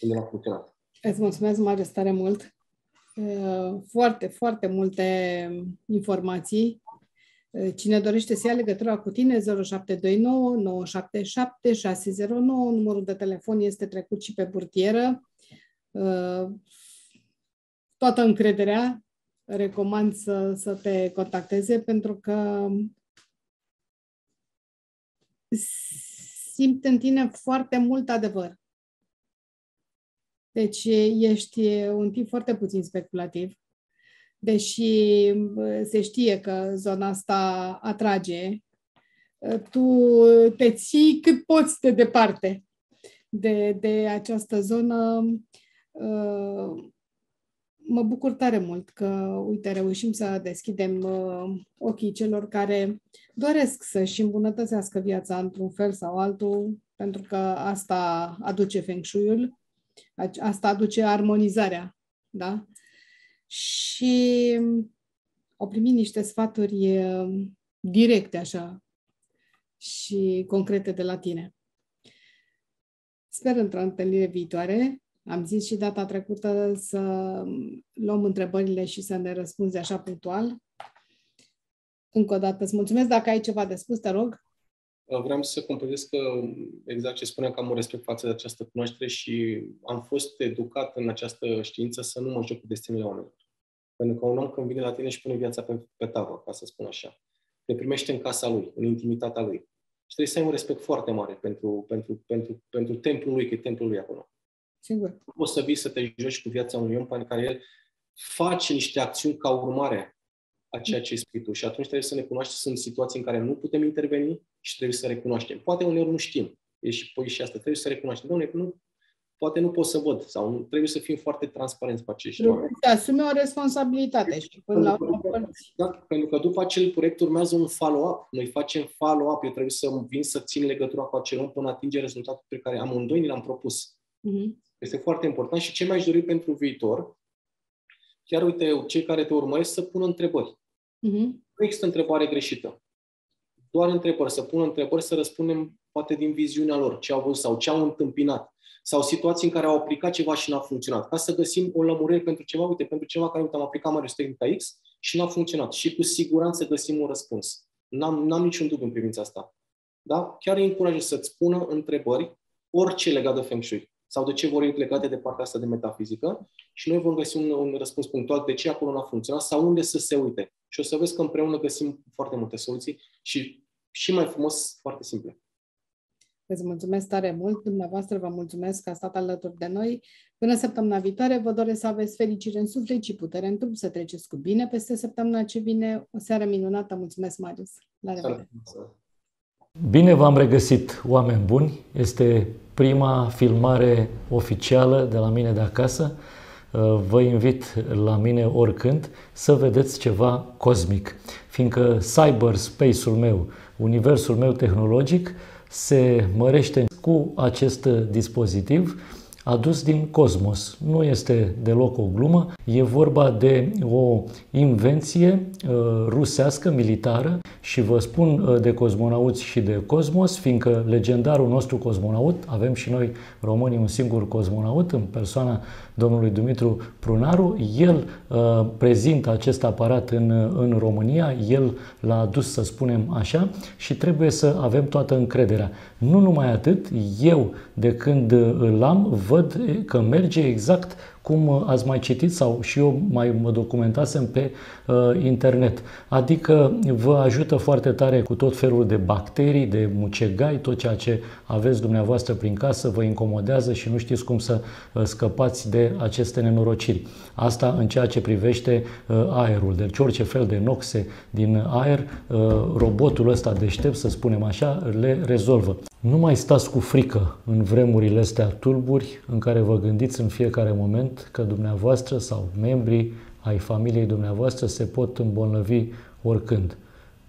Unde nu a funcționat. Îți mulțumesc, Marius, tare mult. Uh, foarte, foarte multe informații. Uh, cine dorește să ia legătura cu tine, 0729 977 609, numărul de telefon este trecut și pe burtieră. Uh, toată încrederea, recomand să, să te contacteze pentru că simt în tine foarte mult adevăr. Deci ești un tip foarte puțin speculativ, deși se știe că zona asta atrage, tu te ții cât poți de departe de, de această zonă. Mă bucur tare mult că, uite, reușim să deschidem ochii celor care doresc să-și îmbunătățească viața într-un fel sau altul, pentru că asta aduce feng shui-ul Asta aduce armonizarea, da? Și au primit niște sfaturi directe, așa, și concrete de la tine. Sper într-o întâlnire viitoare. Am zis și data trecută să luăm întrebările și să ne răspunzi așa punctual. Încă o dată îți mulțumesc. Dacă ai ceva de spus, te rog. Vreau să completez că exact ce spuneam că am un respect față de această cunoaștere și am fost educat în această știință să nu mă joc cu destinele oamenilor. Pentru că un om când vine la tine și pune viața pe, pe tavă, ca să spun așa, te primește în casa lui, în intimitatea lui. Și trebuie să ai un respect foarte mare pentru, pentru, pentru, pentru templul lui, că e templul lui acolo. Sigur. Nu poți să vii să te joci cu viața unui om pentru care el face niște acțiuni ca urmare a ceea ce spui tu. Și atunci trebuie să ne cunoaștem. Sunt situații în care nu putem interveni și trebuie să recunoaștem. Poate uneori nu știm. E și, păi și asta. Trebuie să recunoaștem. Doamne, nu, poate nu pot să văd sau nu, trebuie să fim foarte transparenți cu acești oameni. Să asume o responsabilitate și până la urmă da, pentru că după acel proiect urmează un follow-up. Noi facem follow-up. Eu trebuie să vin să țin legătura cu acel om până atinge rezultatul pe care amândoi ni l-am propus. Uh-huh. Este foarte important și ce mai-aș dori pentru viitor, chiar uite, cei care te urmăresc să pună întrebări. Uh-huh. Nu există întrebare greșită. Doar întrebări, să pună întrebări, să răspundem poate din viziunea lor, ce au văzut sau ce au întâmpinat. Sau situații în care au aplicat ceva și n-a funcționat. Ca să găsim o lămurire pentru ceva, uite, pentru ceva care, uite, am aplicat Marius Tehnica X și n-a funcționat. Și cu siguranță găsim un răspuns. N-am, n-am niciun dubiu în privința asta. Da? Chiar îi încurajez să-ți pună întrebări, orice legat de Feng Shui sau de ce vor legate de partea asta de metafizică și noi vom găsi un, un răspuns punctual de ce acolo n-a funcționat sau unde să se uite. Și o să vezi că împreună găsim foarte multe soluții și, și mai frumos, foarte simple. Îți mulțumesc tare mult, dumneavoastră vă mulțumesc că a stat alături de noi. Până săptămâna viitoare vă doresc să aveți fericire în suflet și putere în trup, să treceți cu bine peste săptămâna ce vine. O seară minunată, mulțumesc, Marius. La revedere! Bine v-am regăsit, oameni buni! Este prima filmare oficială de la mine de acasă. Uh, vă invit la mine oricând să vedeți ceva cosmic, fiindcă cyberspace-ul meu, universul meu tehnologic, se mărește cu acest dispozitiv, adus din cosmos. Nu este deloc o glumă, e vorba de o invenție uh, rusească, militară și vă spun uh, de cosmonauți și de cosmos, fiindcă legendarul nostru cosmonaut, avem și noi românii un singur cosmonaut în persoana domnului Dumitru Prunaru, el uh, prezintă acest aparat în, în România, el l-a adus, să spunem așa, și trebuie să avem toată încrederea. Nu numai atât, eu de când îl am, văd că merge exact cum uh, ați mai citit sau și eu mai mă documentasem pe uh, internet. Adică vă ajută foarte tare cu tot felul de bacterii, de mucegai, tot ceea ce aveți dumneavoastră prin casă vă incomodează și nu știți cum să uh, scăpați de aceste nenorociri. Asta în ceea ce privește uh, aerul. Deci orice fel de noxe din aer, uh, robotul ăsta deștept, să spunem așa, le rezolvă. Nu mai stați cu frică în vremurile astea tulburi în care vă gândiți în fiecare moment că dumneavoastră sau membrii ai familiei dumneavoastră se pot îmbolnăvi oricând.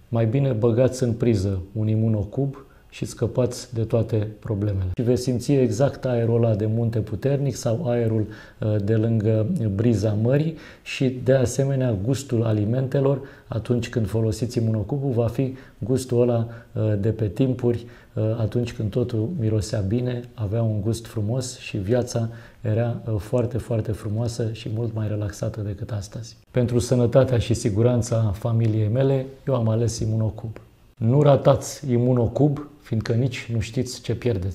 Mai bine băgați în priză un imunocub și scăpați de toate problemele. Și veți simți exact aerul ăla de munte puternic sau aerul uh, de lângă briza mării și de asemenea gustul alimentelor atunci când folosiți imunocubul va fi gustul ăla uh, de pe timpuri uh, atunci când totul mirosea bine, avea un gust frumos și viața era foarte, foarte frumoasă și mult mai relaxată decât astăzi. Pentru sănătatea și siguranța familiei mele, eu am ales imunocub. Nu ratați imunocub, fiindcă nici nu știți ce pierdeți.